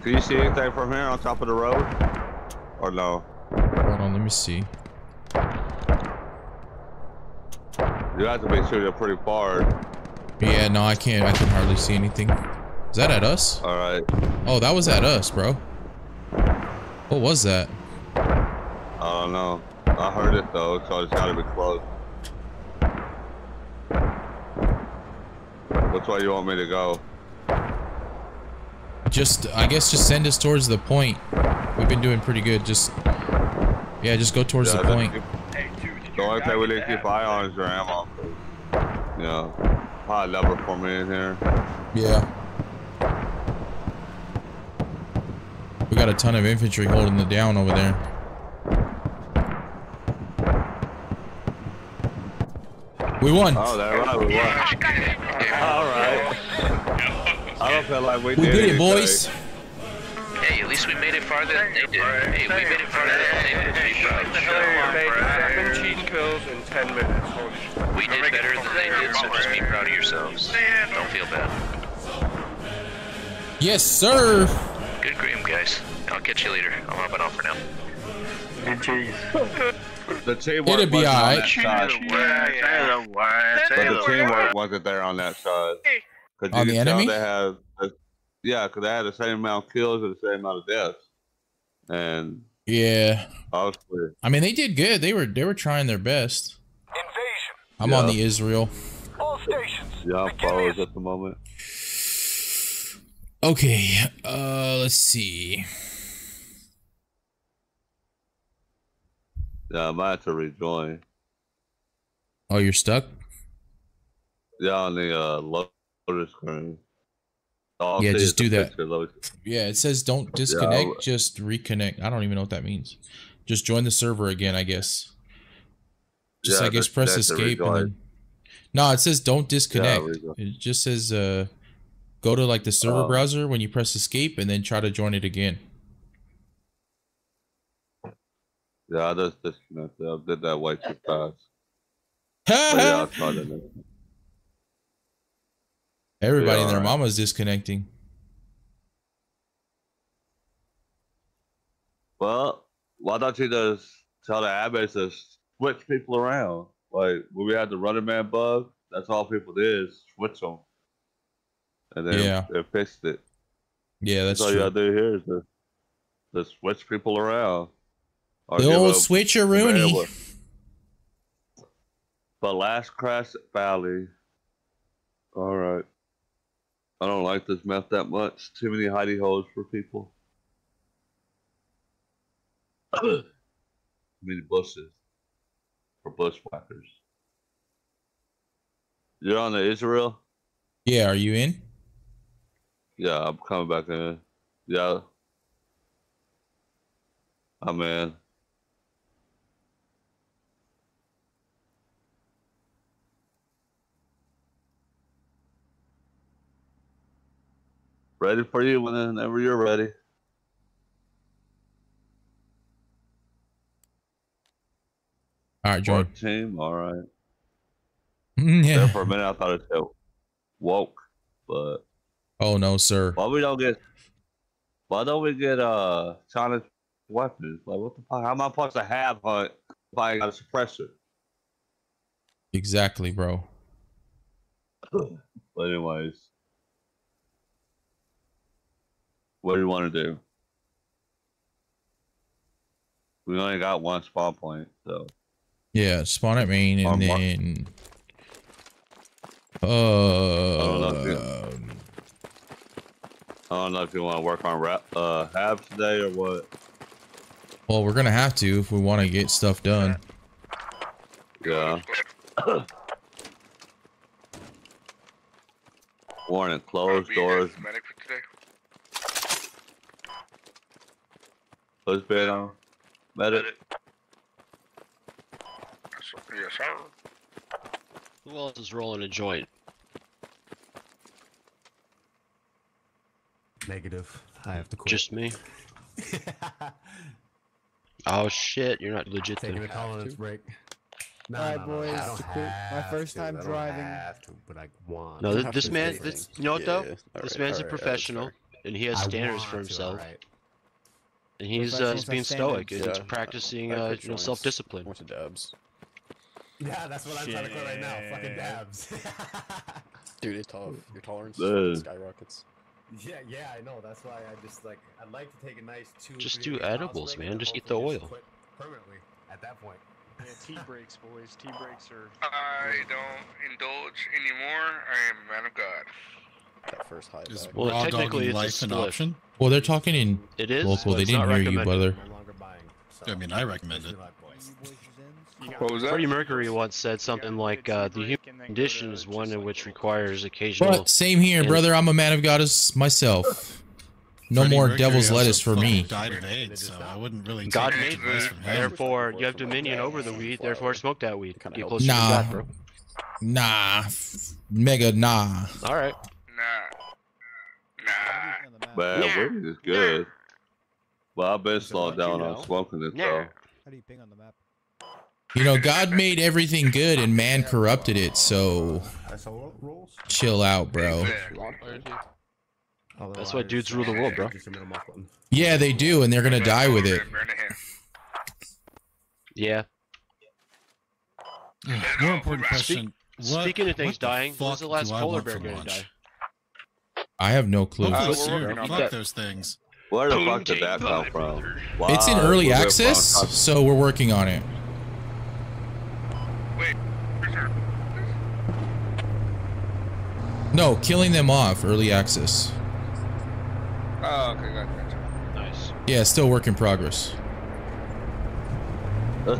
[SPEAKER 2] Can you see anything from here on top of the road? Or no?
[SPEAKER 1] Hold on, let me see.
[SPEAKER 2] You have to be shooting pretty far.
[SPEAKER 1] Yeah, no, I can't. I can hardly see anything. Is that at us?
[SPEAKER 2] All right.
[SPEAKER 1] Oh, that was at us, bro. What was that?
[SPEAKER 2] I don't know. I heard it though, so it's gotta be close. Which way you want me to go?
[SPEAKER 1] Just, I guess just send us towards the point. We've been doing pretty good. Just, yeah, just go towards
[SPEAKER 2] Yeah,
[SPEAKER 1] the point.
[SPEAKER 2] keep-
[SPEAKER 5] Hey, dude,
[SPEAKER 2] The only thing we need to keep eye on is your ammo. Yeah. High level for me in here.
[SPEAKER 1] Yeah. Got a ton of infantry holding it down over there. We won.
[SPEAKER 2] Oh, that right, we won. Alright. I don't feel like we,
[SPEAKER 1] we
[SPEAKER 2] did
[SPEAKER 1] did it, boys.
[SPEAKER 7] Hey, at least we made it farther than they did. Hey, we made it farther than they did. Be proud.
[SPEAKER 5] Seven cheat kills in 10 minutes.
[SPEAKER 7] We did better than they did, so just be proud of yourselves. Don't feel bad.
[SPEAKER 1] Yes, sir.
[SPEAKER 7] Good game, guys. I'll catch you later. I'm hopping off for now.
[SPEAKER 2] The teamwork
[SPEAKER 1] It'll be
[SPEAKER 2] wasn't on
[SPEAKER 1] alright.
[SPEAKER 2] that side. But the teamwork wasn't there on that side. 'Cause you
[SPEAKER 1] On the
[SPEAKER 2] could tell
[SPEAKER 1] enemy?
[SPEAKER 2] They had, the- yeah, because they had the same amount of kills and the same amount of deaths. And
[SPEAKER 1] Yeah.
[SPEAKER 2] obviously,
[SPEAKER 1] I mean, they did good. They were they were trying their best. Invasion. I'm on the Israel. All stations.
[SPEAKER 2] Yeah, I'm followers at the moment.
[SPEAKER 1] Okay. Uh, let's see.
[SPEAKER 2] Yeah, I might have to rejoin.
[SPEAKER 1] Oh, you're stuck.
[SPEAKER 2] Yeah, on the uh, loader screen. All
[SPEAKER 1] Yeah, just do that. Yeah, it says don't disconnect,
[SPEAKER 2] w-
[SPEAKER 1] just reconnect. I don't even know what that means. Just join the server again, I guess. Just
[SPEAKER 2] Yeah,
[SPEAKER 1] I guess press escape and then. No, it says don't disconnect.
[SPEAKER 2] rejoin.
[SPEAKER 1] it just says uh, go to like the server
[SPEAKER 2] Oh.
[SPEAKER 1] browser when you press escape and then try to join it again.
[SPEAKER 2] Yeah, I just disconnected. I did that way too fast. Yeah, I'll try that next time.
[SPEAKER 1] Everybody
[SPEAKER 2] Yeah,
[SPEAKER 1] and their
[SPEAKER 2] alright.
[SPEAKER 1] mama's disconnecting.
[SPEAKER 2] Well, why don't you just tell the admins to switch people around? Like when we had the running man bug, that's all people did is switch them, and then
[SPEAKER 1] Yeah.
[SPEAKER 2] they fixed it.
[SPEAKER 1] Yeah, that's
[SPEAKER 2] That's all you gotta do here is to, to switch people around.
[SPEAKER 1] The old
[SPEAKER 2] up
[SPEAKER 1] switcheroonie.
[SPEAKER 2] But last crash valley. All right. I don't like this map that much. Too many hidey holes for people. Too many bushes for bushwhackers. You're on the Israel?
[SPEAKER 1] Yeah, are you in?
[SPEAKER 2] Yeah, I'm coming back in. Yeah. I'm in. Ready for you whenever you're ready.
[SPEAKER 1] All right.
[SPEAKER 2] Work team, all right.
[SPEAKER 1] Mm,
[SPEAKER 2] There
[SPEAKER 1] yeah.
[SPEAKER 2] for a minute, I thought it woke, but
[SPEAKER 1] Oh no, sir.
[SPEAKER 2] why we don't get? Why don't we get uh China's weapons? Like what the fuck? How am I supposed to have hunt if I got a suppressor?
[SPEAKER 1] Exactly, bro.
[SPEAKER 2] But anyways, what do you want to do? We only got one spawn point, so
[SPEAKER 1] Yeah, spawn at main and then.
[SPEAKER 2] don't know
[SPEAKER 1] Uh,
[SPEAKER 2] I don't know if you want to work on rap, uh halves today or what.
[SPEAKER 1] well, we're gonna have to if we want to get stuff done.
[SPEAKER 2] Yeah. Warning, closed
[SPEAKER 4] I'll
[SPEAKER 2] doors.
[SPEAKER 4] your medic for.
[SPEAKER 2] Who's been on? Medic.
[SPEAKER 4] Yes, Yes, sir.
[SPEAKER 5] Who else is rolling a joint?
[SPEAKER 9] Negative. I have to quit.
[SPEAKER 5] Just me? Oh shit, you're not legit
[SPEAKER 9] taking
[SPEAKER 5] then.
[SPEAKER 9] a tolerance break. No,
[SPEAKER 10] Alright,
[SPEAKER 9] no, no,
[SPEAKER 10] boys,
[SPEAKER 9] I don't
[SPEAKER 10] to quit. My first
[SPEAKER 9] to,
[SPEAKER 10] time
[SPEAKER 9] I
[SPEAKER 10] driving.
[SPEAKER 9] have to, but I want.
[SPEAKER 5] No,
[SPEAKER 9] to.
[SPEAKER 5] th-
[SPEAKER 10] have
[SPEAKER 5] this man,
[SPEAKER 10] say
[SPEAKER 5] this, you know what though?
[SPEAKER 3] Yeah,
[SPEAKER 5] This
[SPEAKER 3] alright,
[SPEAKER 5] man's a
[SPEAKER 3] alright, alright,
[SPEAKER 5] professional,
[SPEAKER 3] sorry.
[SPEAKER 5] and he has standards for himself,
[SPEAKER 9] alright.
[SPEAKER 5] and he's uh, he's being stoic
[SPEAKER 10] standards.
[SPEAKER 5] and he's practicing
[SPEAKER 3] I
[SPEAKER 5] uh, you know self-discipline.
[SPEAKER 3] Went to Dubs.
[SPEAKER 9] Yeah, that's what I'm trying to quit right now. Fucking
[SPEAKER 8] Shit.
[SPEAKER 9] dabs.
[SPEAKER 3] Dude, it's tough. Your tolerance
[SPEAKER 2] Uh.
[SPEAKER 3] skyrockets.
[SPEAKER 9] Yeah, yeah, I know. That's why I just like I'd like to take a nice two.
[SPEAKER 5] Just
[SPEAKER 9] three
[SPEAKER 5] do edibles, man. Just eat the oil.
[SPEAKER 9] quit Permanently at that point.
[SPEAKER 8] Yeah, tea breaks, boys. Tea breaks are.
[SPEAKER 4] I don't indulge anymore. I am a man of God.
[SPEAKER 3] That first high
[SPEAKER 11] Is.
[SPEAKER 5] Well,
[SPEAKER 11] raw
[SPEAKER 5] technically
[SPEAKER 11] dogging
[SPEAKER 5] it's a
[SPEAKER 11] life an
[SPEAKER 5] split.
[SPEAKER 11] option?
[SPEAKER 1] Well, they're talking in
[SPEAKER 5] It is.
[SPEAKER 1] local. They didn't hear you, brother.
[SPEAKER 9] No buying. So
[SPEAKER 11] I mean, I recommend it.
[SPEAKER 9] Me luck, boys.
[SPEAKER 8] You got
[SPEAKER 4] What was that?
[SPEAKER 5] Freddie Mercury once said something like, uh, "The human condition is one in which requires occasional."
[SPEAKER 1] But same here, brother. I'm a man of God as myself. No
[SPEAKER 11] Freddie
[SPEAKER 1] more
[SPEAKER 11] Mercury
[SPEAKER 1] devil's lettuce for me.
[SPEAKER 11] Died of AIDS, so I wouldn't really
[SPEAKER 5] God
[SPEAKER 11] much
[SPEAKER 5] made
[SPEAKER 11] advice
[SPEAKER 4] weed.
[SPEAKER 11] from.
[SPEAKER 5] Therefore, you have dominion over the weed. Therefore, smoke that weed.
[SPEAKER 3] Kinda
[SPEAKER 5] Get
[SPEAKER 3] helps.
[SPEAKER 5] closer to
[SPEAKER 1] Nah.
[SPEAKER 5] God, bro.
[SPEAKER 1] Nah, mega nah.
[SPEAKER 5] All right.
[SPEAKER 4] Nah. Nah.
[SPEAKER 2] Man,
[SPEAKER 5] Yeah.
[SPEAKER 2] weed is good. Well, I've been
[SPEAKER 9] So
[SPEAKER 2] slowed
[SPEAKER 9] what, you
[SPEAKER 2] down
[SPEAKER 5] know?
[SPEAKER 2] on smoking it
[SPEAKER 5] Yeah.
[SPEAKER 2] though.
[SPEAKER 10] How do you ping on the map?
[SPEAKER 1] You know, God made everything good and man corrupted it. So
[SPEAKER 9] SO
[SPEAKER 1] chill out, bro.
[SPEAKER 5] That's why dudes rule the world, bro.
[SPEAKER 9] Just a middle mouse button.
[SPEAKER 1] Yeah, they do, and they're gonna die with it.
[SPEAKER 4] Burn.
[SPEAKER 5] Yeah.
[SPEAKER 11] More important question. What,
[SPEAKER 5] Speaking of things
[SPEAKER 11] what the
[SPEAKER 5] dying, when was the last polar bear
[SPEAKER 11] for
[SPEAKER 5] gonna die?
[SPEAKER 1] I have no clue.
[SPEAKER 11] Fuck
[SPEAKER 4] Uh,
[SPEAKER 11] those,
[SPEAKER 4] we're
[SPEAKER 11] cereal-
[SPEAKER 4] working
[SPEAKER 11] fuck
[SPEAKER 4] that.
[SPEAKER 11] those things.
[SPEAKER 2] Where the fuck did that come from?
[SPEAKER 5] brother.
[SPEAKER 1] It's in early access, so we're working on it.
[SPEAKER 4] Wait. sir.
[SPEAKER 1] No, killing them off, early access.
[SPEAKER 4] Oh, okay, gotcha, gotcha.
[SPEAKER 5] Nice.
[SPEAKER 1] Yeah, still work in progress.
[SPEAKER 4] You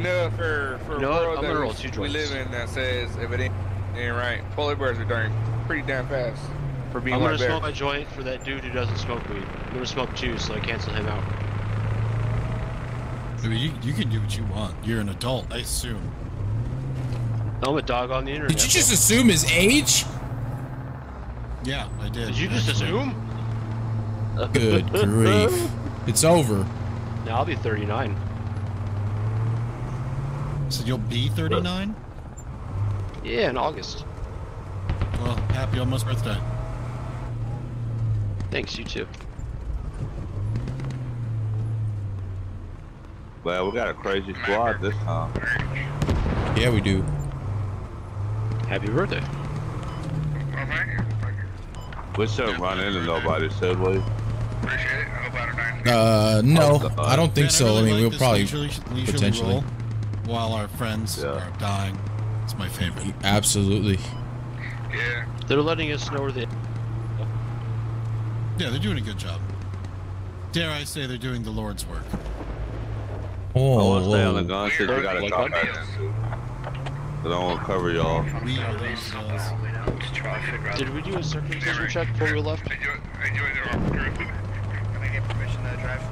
[SPEAKER 4] know, for for
[SPEAKER 5] You know
[SPEAKER 4] world
[SPEAKER 5] I'm
[SPEAKER 4] that
[SPEAKER 5] gonna roll
[SPEAKER 4] we-
[SPEAKER 5] two
[SPEAKER 4] we live in that says if it ain't, ain't right, polar bears are dying pretty damn fast for being
[SPEAKER 5] I'm gonna
[SPEAKER 4] bears.
[SPEAKER 5] smoke my joint for that dude who doesn't smoke weed. I'm gonna smoke two, so I cancel him out.
[SPEAKER 11] I mean, you, you can do what you want. You're an adult, I assume.
[SPEAKER 5] I'm a dog on the internet.
[SPEAKER 1] Did you just assume his age?
[SPEAKER 11] Yeah, I did.
[SPEAKER 5] Did you just assume?
[SPEAKER 1] Good grief. It's over.
[SPEAKER 5] Now I'll be 39.
[SPEAKER 11] So you'll be 39?
[SPEAKER 5] Yeah, in August.
[SPEAKER 11] Well, happy almost birthday.
[SPEAKER 5] Thanks, you too.
[SPEAKER 2] Well, we got a crazy squad this time.
[SPEAKER 1] Yeah, we do.
[SPEAKER 5] Happy birthday.
[SPEAKER 4] Thank you, thank you.
[SPEAKER 2] We shouldn't run into nobody, should we?
[SPEAKER 4] Appreciate it. I hope I don't die.
[SPEAKER 1] Uh, no, I don't think
[SPEAKER 11] Man,
[SPEAKER 1] so. I
[SPEAKER 11] really
[SPEAKER 1] mean,
[SPEAKER 11] like
[SPEAKER 1] we'll probably
[SPEAKER 11] leisurely, leisurely
[SPEAKER 1] potentially.
[SPEAKER 11] while our friends are dying. It's my favorite.
[SPEAKER 1] absolutely.
[SPEAKER 4] Yeah.
[SPEAKER 5] They're letting us know where they.
[SPEAKER 11] Yeah, they're doing a good job. Dare I say they're doing the Lord's work.
[SPEAKER 1] Oh,
[SPEAKER 2] I want to stay on the gun shit. You gotta
[SPEAKER 5] Like
[SPEAKER 2] drop
[SPEAKER 5] what?
[SPEAKER 2] that. But I won't cover y'all.
[SPEAKER 11] We are those guys.
[SPEAKER 5] Did we do a circumcision check before we left?
[SPEAKER 4] Enjoy, enjoy the off crew.
[SPEAKER 6] Can I get permission to drive?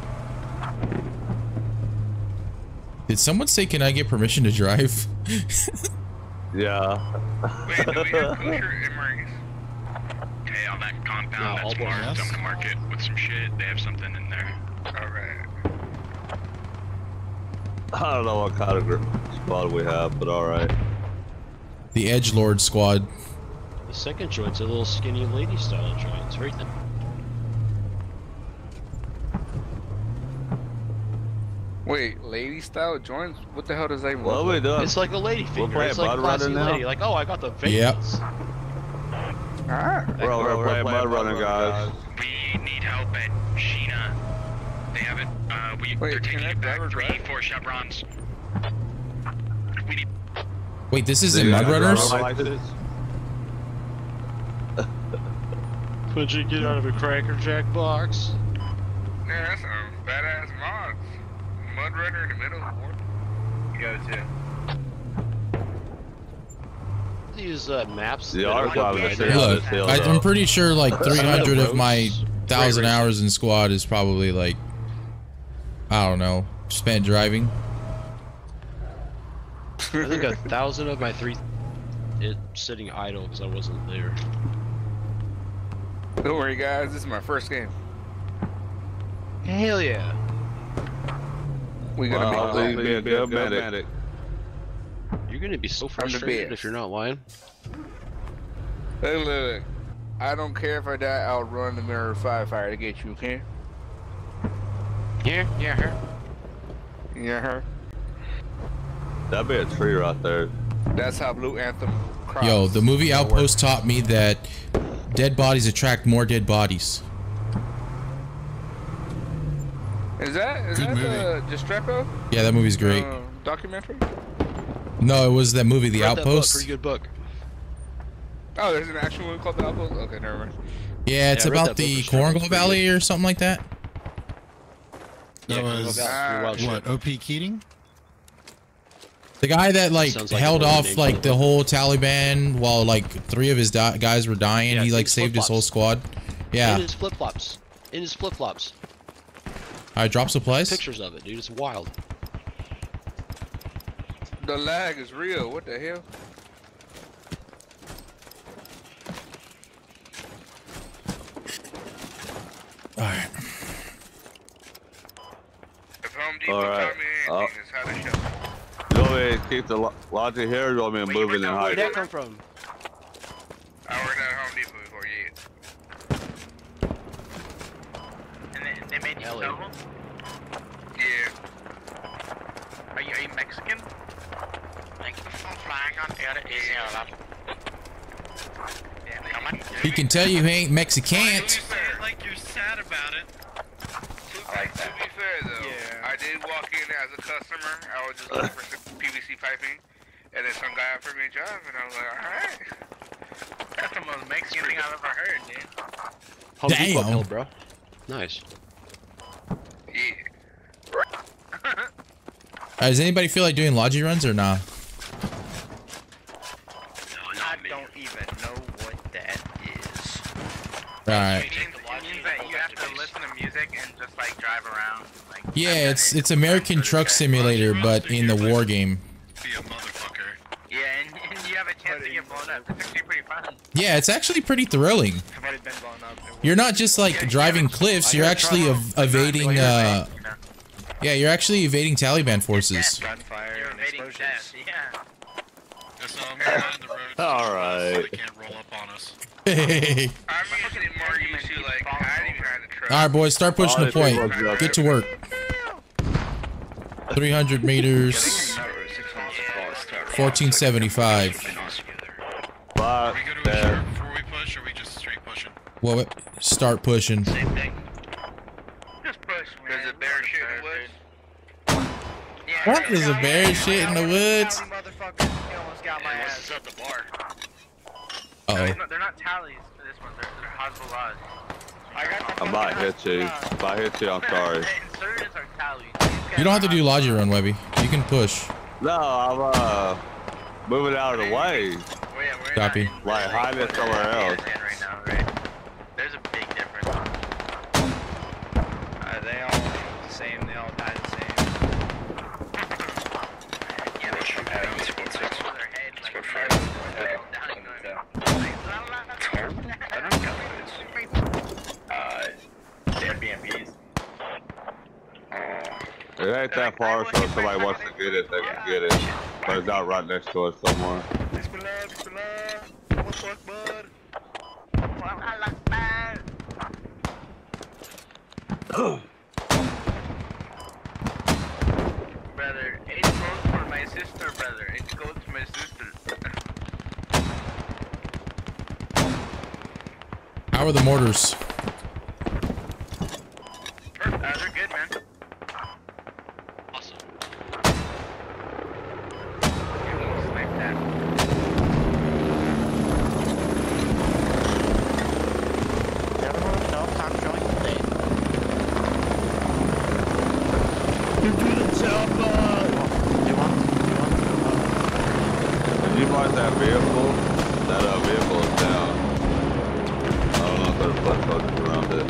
[SPEAKER 1] Did someone say, "Can I get permission to drive"?
[SPEAKER 2] Yeah.
[SPEAKER 4] Wait, do we have kosher MREs?
[SPEAKER 10] Hey, on that compound
[SPEAKER 5] No,
[SPEAKER 10] that's
[SPEAKER 5] all
[SPEAKER 10] marked
[SPEAKER 11] yes.
[SPEAKER 10] on the market with some shit, they have something in there.
[SPEAKER 4] Alright.
[SPEAKER 2] I don't know what kind of squad we have, but alright.
[SPEAKER 1] The Edge Lord Squad.
[SPEAKER 5] The second joint's a little skinny lady style joint. It's very thin.
[SPEAKER 12] Wait, lady style joints? What the hell does that mean?
[SPEAKER 2] What
[SPEAKER 12] look
[SPEAKER 2] are we
[SPEAKER 12] like?
[SPEAKER 2] doing?
[SPEAKER 5] It's like a lady figure.
[SPEAKER 2] playing
[SPEAKER 5] It's like
[SPEAKER 2] Mud
[SPEAKER 5] classy
[SPEAKER 2] Runner now?
[SPEAKER 5] lady. Like, oh, I got the
[SPEAKER 1] Yep.
[SPEAKER 5] veins.
[SPEAKER 12] Alright.
[SPEAKER 2] We're over playing Mud Runner, guys.
[SPEAKER 10] We need help at Sheena. They have it. Uh, we,
[SPEAKER 12] Wait,
[SPEAKER 10] they're taking it back
[SPEAKER 12] driver
[SPEAKER 10] three,
[SPEAKER 12] drive?
[SPEAKER 10] four chevrons. We need.
[SPEAKER 1] Wait, this isn't
[SPEAKER 2] Do you
[SPEAKER 1] Mud
[SPEAKER 2] have a
[SPEAKER 1] Runners?
[SPEAKER 2] Driver license?
[SPEAKER 5] Could you get out of a Cracker Jack box?
[SPEAKER 4] Yeah, that's some badass mods. Mud Runner in the middle of the war.
[SPEAKER 6] Go to.
[SPEAKER 5] These uh, maps.
[SPEAKER 2] The
[SPEAKER 5] that
[SPEAKER 2] arc
[SPEAKER 5] are-
[SPEAKER 2] line is
[SPEAKER 1] Look, I, I'm pretty sure like
[SPEAKER 5] Some of the
[SPEAKER 1] 300 of my thousand hours in squad is probably like, I don't know, spent driving.
[SPEAKER 5] I think a thousand of my three it sitting idle because I wasn't there.
[SPEAKER 12] Don't worry, guys. This is my first game.
[SPEAKER 5] Hell yeah!
[SPEAKER 12] We gonna
[SPEAKER 2] Well,
[SPEAKER 12] make
[SPEAKER 2] please
[SPEAKER 12] it.
[SPEAKER 2] be a good medic.
[SPEAKER 5] You're gonna be so frustrated if you're not lying.
[SPEAKER 12] Look, look, look. I don't care if I die. I'll run the mirror firefighter to get you. Okay?
[SPEAKER 5] Yeah, yeah, her.
[SPEAKER 12] Yeah, her.
[SPEAKER 2] That'd be a tree right there.
[SPEAKER 12] That's how Blue Anthem. Crops.
[SPEAKER 1] Yo, the movie Outpost taught me that dead bodies attract more dead bodies.
[SPEAKER 12] Is that is
[SPEAKER 1] Good
[SPEAKER 12] that
[SPEAKER 1] movie.
[SPEAKER 12] the Gestrepo?
[SPEAKER 1] Yeah, that movie's great.
[SPEAKER 12] Uh, documentary?
[SPEAKER 1] No, it was that movie, The
[SPEAKER 5] Read that book,
[SPEAKER 1] Outpost.
[SPEAKER 5] Pretty good book.
[SPEAKER 12] Oh, there's an actual one called The Outpost? Okay, never mind.
[SPEAKER 1] Yeah, it's
[SPEAKER 5] Yeah,
[SPEAKER 1] about the
[SPEAKER 5] for sure. It's
[SPEAKER 1] Valley or something like that.
[SPEAKER 11] That
[SPEAKER 5] Yeah,
[SPEAKER 11] was
[SPEAKER 5] Korengal
[SPEAKER 11] what? OP Keating?
[SPEAKER 1] The guy that like
[SPEAKER 5] like
[SPEAKER 1] held off
[SPEAKER 5] name
[SPEAKER 1] like the
[SPEAKER 5] the
[SPEAKER 1] whole Taliban while like three of his di- guys were dying.
[SPEAKER 5] Yeah,
[SPEAKER 1] he like saved his whole
[SPEAKER 5] flip-flops.
[SPEAKER 1] squad.
[SPEAKER 5] In
[SPEAKER 1] Yeah,
[SPEAKER 5] his flip flops. In his flip flops.
[SPEAKER 1] I drop supplies.
[SPEAKER 5] Pictures of it, dude. It's wild.
[SPEAKER 12] The lag is real. What the hell?
[SPEAKER 1] All right.
[SPEAKER 4] If Home Depot
[SPEAKER 2] All right.
[SPEAKER 4] taught me
[SPEAKER 2] Uh,
[SPEAKER 4] anything, it's how to shut.
[SPEAKER 2] You want me to keep the lo- logic here or you want me to move it and
[SPEAKER 5] Where'd that come from?
[SPEAKER 4] I worked at Home Depot before, yeah.
[SPEAKER 10] And they, they made you
[SPEAKER 5] Ellie.
[SPEAKER 10] sell them?
[SPEAKER 4] Yeah.
[SPEAKER 10] Are you, are you Mexican? Flying on air is Come on.
[SPEAKER 1] He can tell you he ain't Mexican.
[SPEAKER 10] say it like you're sad about it.
[SPEAKER 4] Like, to be fair though, I did walk in as a customer. I was just looking for some PVC piping, and then some guy offered me a job, and I was like, all right.
[SPEAKER 10] That's the most Mexican thing I've ever heard, dude.
[SPEAKER 5] Home Depot
[SPEAKER 1] Damn.
[SPEAKER 5] build, bro. Nice.
[SPEAKER 4] Yeah.
[SPEAKER 1] Uh, does anybody feel like doing logi runs or not?
[SPEAKER 10] I don't even know what that is.
[SPEAKER 1] All right.
[SPEAKER 10] It means, it means that you have to listen to music and just like drive around. Like,
[SPEAKER 1] Yeah, it's it's American Truck Simulator, but in the war game.
[SPEAKER 10] yeah, and, and you have a chance to get blown up. It's actually pretty fun.
[SPEAKER 1] Yeah, it's actually pretty thrilling.
[SPEAKER 8] I've been blown up.
[SPEAKER 1] You're not just like driving cliffs. You're actually ev- evading. Uh, yeah, you're actually evading Taliban forces.
[SPEAKER 10] You're evading death, yeah.
[SPEAKER 2] Alright.
[SPEAKER 1] Hey. Alright, boys, start pushing the point. Get to work. 300 meters. 1475.
[SPEAKER 2] But,
[SPEAKER 1] well, start pushing.
[SPEAKER 10] Same thing. Just push.
[SPEAKER 1] There's a bear in the woods.
[SPEAKER 6] Yeah, what? There's a bear shit
[SPEAKER 13] in the woods?
[SPEAKER 1] Uh-oh.
[SPEAKER 14] They're not tallies. This one. They're.
[SPEAKER 6] I got the
[SPEAKER 2] I might hit you. If I hit you, I'm sorry.
[SPEAKER 14] Insurgents are tallies.
[SPEAKER 1] You don't have to do logi run, Webby. You can push.
[SPEAKER 2] No, I'm uh moving out of the way.
[SPEAKER 1] Copy.
[SPEAKER 2] Like hiding it somewhere else.
[SPEAKER 14] Afghanistan right now, right? There's a big difference.
[SPEAKER 6] Uh, they all the same. They all die the same.
[SPEAKER 14] Yeah, they shoot at each one six. Their head, like, down and going.
[SPEAKER 6] I don't know. Uh, Airbnbs.
[SPEAKER 2] It ain't that far, so if somebody wants to get it, they can get it. But it's not right next to us somewhere.
[SPEAKER 6] Bismillah, Bismillah. What's up, bud?
[SPEAKER 14] Brother, it goes for my sister, brother. It goes to my sister.
[SPEAKER 1] How are the mortars?
[SPEAKER 14] Uh, they're good, man.
[SPEAKER 13] Awesome.
[SPEAKER 14] Snipe that.
[SPEAKER 2] Did you mark that vehicle? That uh, vehicle is down. I don't know if there's blood coats around it.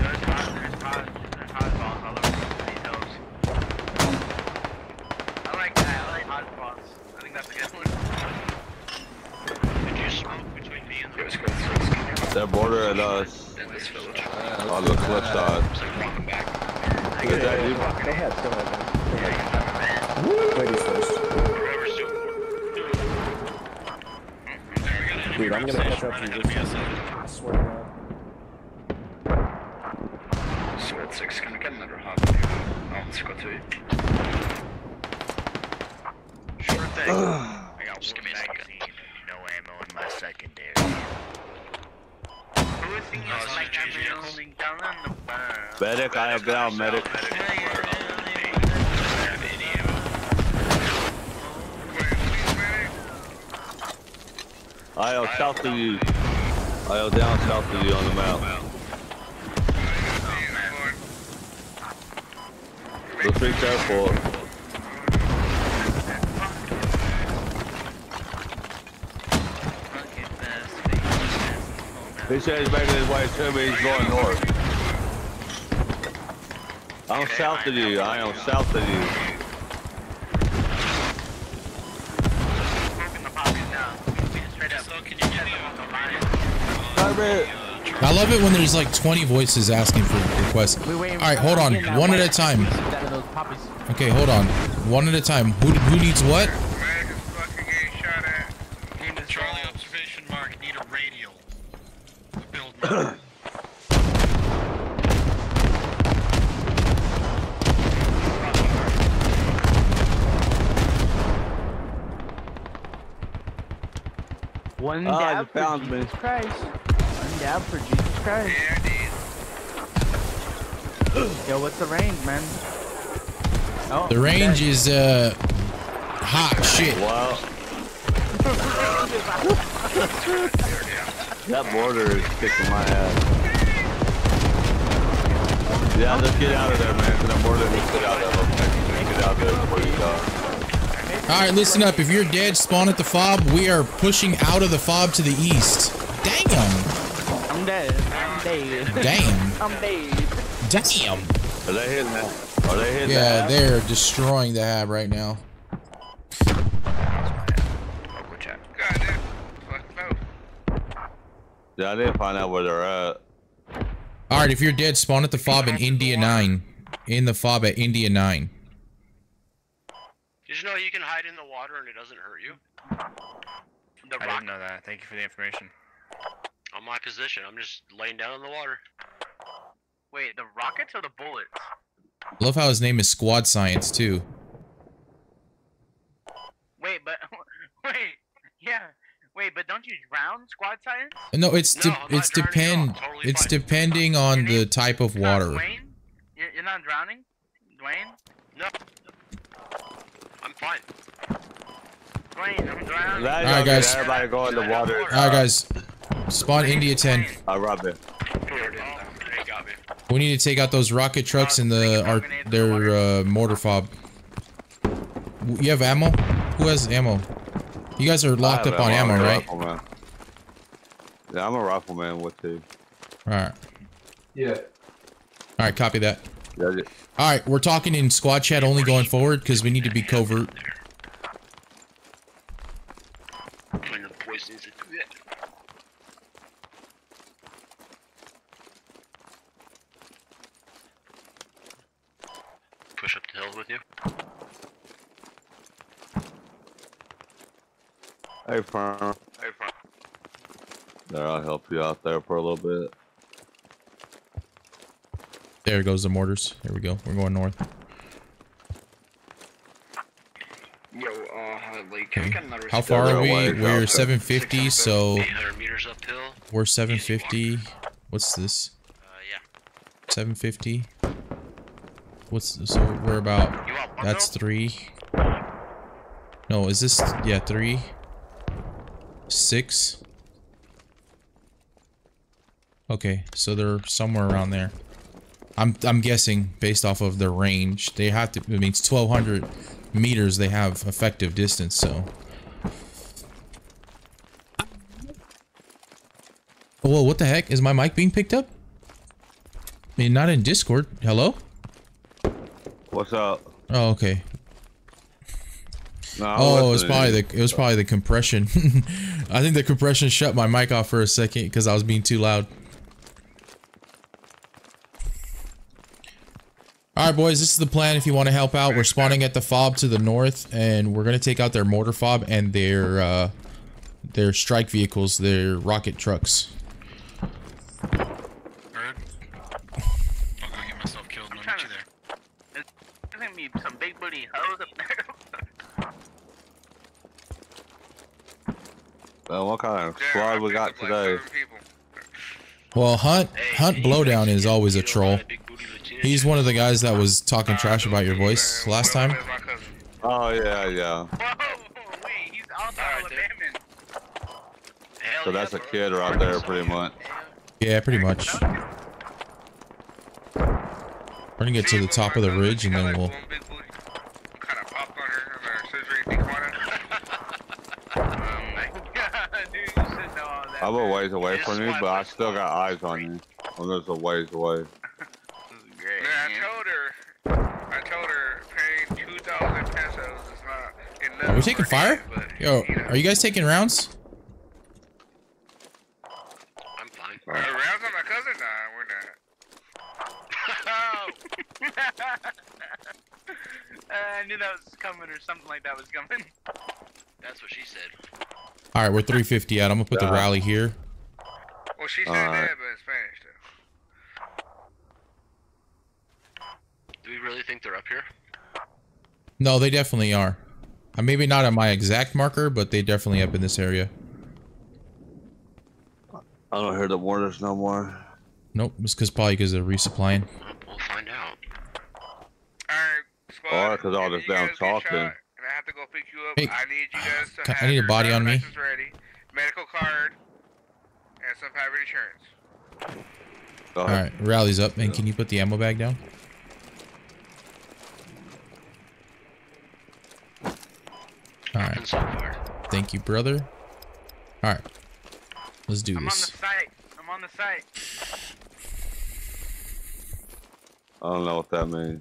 [SPEAKER 14] There's hot, there's hot, there's hot balls all over these hills. I like that. I like hot balls. I think that's a good one.
[SPEAKER 13] Did you smoke between me and the
[SPEAKER 2] They're bordering us on the flip side. Is that you?
[SPEAKER 15] Go ahead, go ahead, man. Go ahead. Ladies first. Dude, I'm gonna catch up to you. This, I swear to God.
[SPEAKER 6] Squad 6, kan du kalla när du har Ja, squad 2.
[SPEAKER 14] Sure thing. I got one magazine, no ammo in my secondary. Who is singing
[SPEAKER 13] Oh,
[SPEAKER 14] like
[SPEAKER 13] so
[SPEAKER 14] I'm
[SPEAKER 13] GGS.
[SPEAKER 14] rolling down on the bar?
[SPEAKER 2] Medic, I am down, medic. I am south of you. I am down south of you on the map. Let's be careful. He said he's making his way to me, he's going north. I'm south of you, I am south of you.
[SPEAKER 1] I love it when there's like 20 voices asking for requests. All right, hold on. One at a time. Okay, hold on. One at a time. Who who needs what?
[SPEAKER 11] Charlie observation mark need a radial. Build
[SPEAKER 4] One dab for
[SPEAKER 2] found
[SPEAKER 4] Jesus
[SPEAKER 2] me.
[SPEAKER 4] Christ. One dab for Jesus Christ. Yo, what's the range, man? Oh,
[SPEAKER 1] The range is uh hot shit.
[SPEAKER 2] Wow. That border is kicking my ass. Yeah, let's get out of there, man. 'cause That border needs to get out of there. Get out there before you go.
[SPEAKER 1] All right, listen up. If you're dead, spawn at the fob. We are pushing out of the fob to the east. Damn.
[SPEAKER 4] I'm dead. I'm dead.
[SPEAKER 1] Damn.
[SPEAKER 4] I'm dead.
[SPEAKER 1] Damn.
[SPEAKER 2] Are they hitting that? Are they hitting
[SPEAKER 1] Yeah,
[SPEAKER 2] that?
[SPEAKER 1] they're destroying the hab right now.
[SPEAKER 2] Yeah, I need to find out where they're at.
[SPEAKER 1] All right, if you're dead, spawn at the fob in India 9. In the fob at India 9.
[SPEAKER 5] Did you know you can hide in the water and it doesn't hurt you?
[SPEAKER 14] The I didn't know that. Thank you for the information.
[SPEAKER 5] On my position, I'm just laying down in the water.
[SPEAKER 14] Wait, the rockets or the bullets?
[SPEAKER 1] Love how his name is Squad Science, too.
[SPEAKER 14] Wait, but wait, yeah, wait, but don't you drown squad science?
[SPEAKER 1] No, it's de it's depend it's depending on the type of water.
[SPEAKER 14] Wayne, you're, you're not drowning. Dwayne?
[SPEAKER 5] No. I'm fine.
[SPEAKER 14] Dwayne, I'm drowning.
[SPEAKER 2] That
[SPEAKER 1] All right, guys.
[SPEAKER 2] get Everybody go in the water.
[SPEAKER 1] All right, guys. Spawn India 10.
[SPEAKER 2] I rob it.
[SPEAKER 5] They got me.
[SPEAKER 1] We need to take out those rocket trucks and the our their uh, mortar fob. You have ammo? Who has ammo? You guys are locked
[SPEAKER 2] I
[SPEAKER 1] up
[SPEAKER 2] have
[SPEAKER 1] on
[SPEAKER 2] it. I'm
[SPEAKER 1] ammo,
[SPEAKER 2] a
[SPEAKER 1] right?
[SPEAKER 2] rifleman. Yeah, I'm a rifleman with you.
[SPEAKER 1] All right.
[SPEAKER 16] Yeah.
[SPEAKER 1] All right, copy that.
[SPEAKER 2] Yeah, yeah.
[SPEAKER 1] All right, we're talking in squad chat only going forward because we need to be covert.
[SPEAKER 5] When the poisons it. Push up the hill with you.
[SPEAKER 2] Hey, firm.
[SPEAKER 5] Hey, front.
[SPEAKER 2] There, I'll help you out there for a little bit.
[SPEAKER 1] There goes the mortars. There we go. We're going north.
[SPEAKER 6] Yo, uh, like, can we get another
[SPEAKER 1] How far are we? We're 750, so we're 750. What's this?
[SPEAKER 5] Uh, yeah.
[SPEAKER 1] 750. What's so we're about? That's three. No, is this? Yeah, three. Six. Okay, so they're somewhere around there. I'm I'm guessing based off of their range, they have to. It means 1,200 meters. They have effective distance. So. Whoa! What the heck? Is my mic being picked up? I mean, not in Discord. Hello?
[SPEAKER 2] What's up?
[SPEAKER 1] Oh, okay.
[SPEAKER 2] No,
[SPEAKER 1] Oh, it was probably the it was probably the compression. I think the compression shut my mic off for a second because I was being too loud. All right, boys, this is the plan. If you want to help out, we're spawning at the fob to the north, and we're gonna take out their mortar fob and their uh, their strike vehicles, their rocket trucks.
[SPEAKER 11] Bird. I'll go get myself killed and I'll meet you there.
[SPEAKER 14] There's gonna be some big booty hoes up there.
[SPEAKER 2] Well, what kind of squad we got today?
[SPEAKER 1] Well, Hunt Hunt Blowdown is always a troll. He's one of the guys that was talking trash about your voice last time.
[SPEAKER 2] Oh yeah, yeah.
[SPEAKER 14] He's also Alabama.
[SPEAKER 2] So that's a kid right there, pretty much.
[SPEAKER 1] Yeah, pretty much. We're gonna get to the top of the ridge and then we'll.
[SPEAKER 2] Ways away from you, but I still got eyes on you. I'm just a ways away.
[SPEAKER 4] Man, I told her, I told her paying 2,000 pesos is not enough.
[SPEAKER 1] Are we taking fire?
[SPEAKER 4] but,
[SPEAKER 1] Yo,
[SPEAKER 4] you know.
[SPEAKER 1] are you guys taking rounds?
[SPEAKER 5] I'm fine.
[SPEAKER 4] Uh, rounds on my cousin? Nah, we're not.
[SPEAKER 14] Uh, I knew that was coming or something like that was coming.
[SPEAKER 5] That's what she said.
[SPEAKER 1] All right, we're 350 out. I'm gonna put the rally here.
[SPEAKER 4] Well, she said
[SPEAKER 2] Alright.
[SPEAKER 4] that, but in Spanish, though.
[SPEAKER 5] Do we really think they're up here?
[SPEAKER 1] No, they definitely are. Uh, maybe not at my exact marker, but they definitely up in this area.
[SPEAKER 2] I don't hear the mortars no more.
[SPEAKER 1] Nope, it's because probably because they're resupplying.
[SPEAKER 5] We'll find out.
[SPEAKER 4] Alright, squad.
[SPEAKER 2] Or because all this
[SPEAKER 4] you
[SPEAKER 2] damn
[SPEAKER 4] guys get
[SPEAKER 2] talking.
[SPEAKER 4] shot And I have to go pick you up.
[SPEAKER 1] Hey,
[SPEAKER 4] I need you guys to
[SPEAKER 1] I
[SPEAKER 4] have
[SPEAKER 1] need a
[SPEAKER 4] your
[SPEAKER 1] body on me.
[SPEAKER 4] ready, medical card, and some private insurance.
[SPEAKER 2] Go
[SPEAKER 1] All
[SPEAKER 2] ahead.
[SPEAKER 1] right, rally's up, and can you put the ammo bag down? All right,
[SPEAKER 5] so far.
[SPEAKER 1] thank you, brother. All right, let's do
[SPEAKER 14] I'm on the
[SPEAKER 1] this.
[SPEAKER 14] site. I'm on the site.
[SPEAKER 2] I don't know what that means.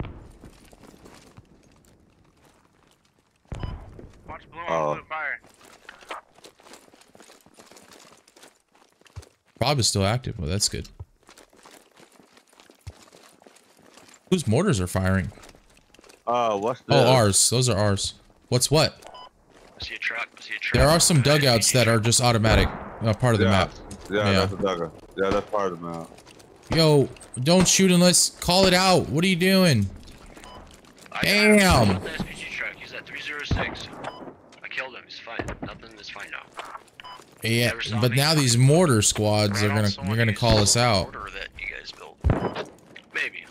[SPEAKER 14] Watch blue
[SPEAKER 2] Oh.
[SPEAKER 14] on blue fire.
[SPEAKER 1] Bob is still active. Well, that's good. Whose mortars are firing?
[SPEAKER 2] Uh, what's this?
[SPEAKER 1] Oh, ours. Those are ours. What's what?
[SPEAKER 5] I see a truck. I see a truck.
[SPEAKER 1] There are some dugouts that are just automatic, uh, part of the
[SPEAKER 2] Yeah.
[SPEAKER 1] map.
[SPEAKER 2] Yeah,
[SPEAKER 1] Yeah.
[SPEAKER 2] that's a dugger. Yeah, that's part of the map.
[SPEAKER 1] Yo, don't shoot unless call it out. What are you doing? Damn.
[SPEAKER 5] The SPG truck. He's at 306. I killed him. He's fine. Nothing is fine now.
[SPEAKER 1] Yeah, but now these mortar squads are gonna you're gonna call us out.
[SPEAKER 5] That you guys built. Maybe.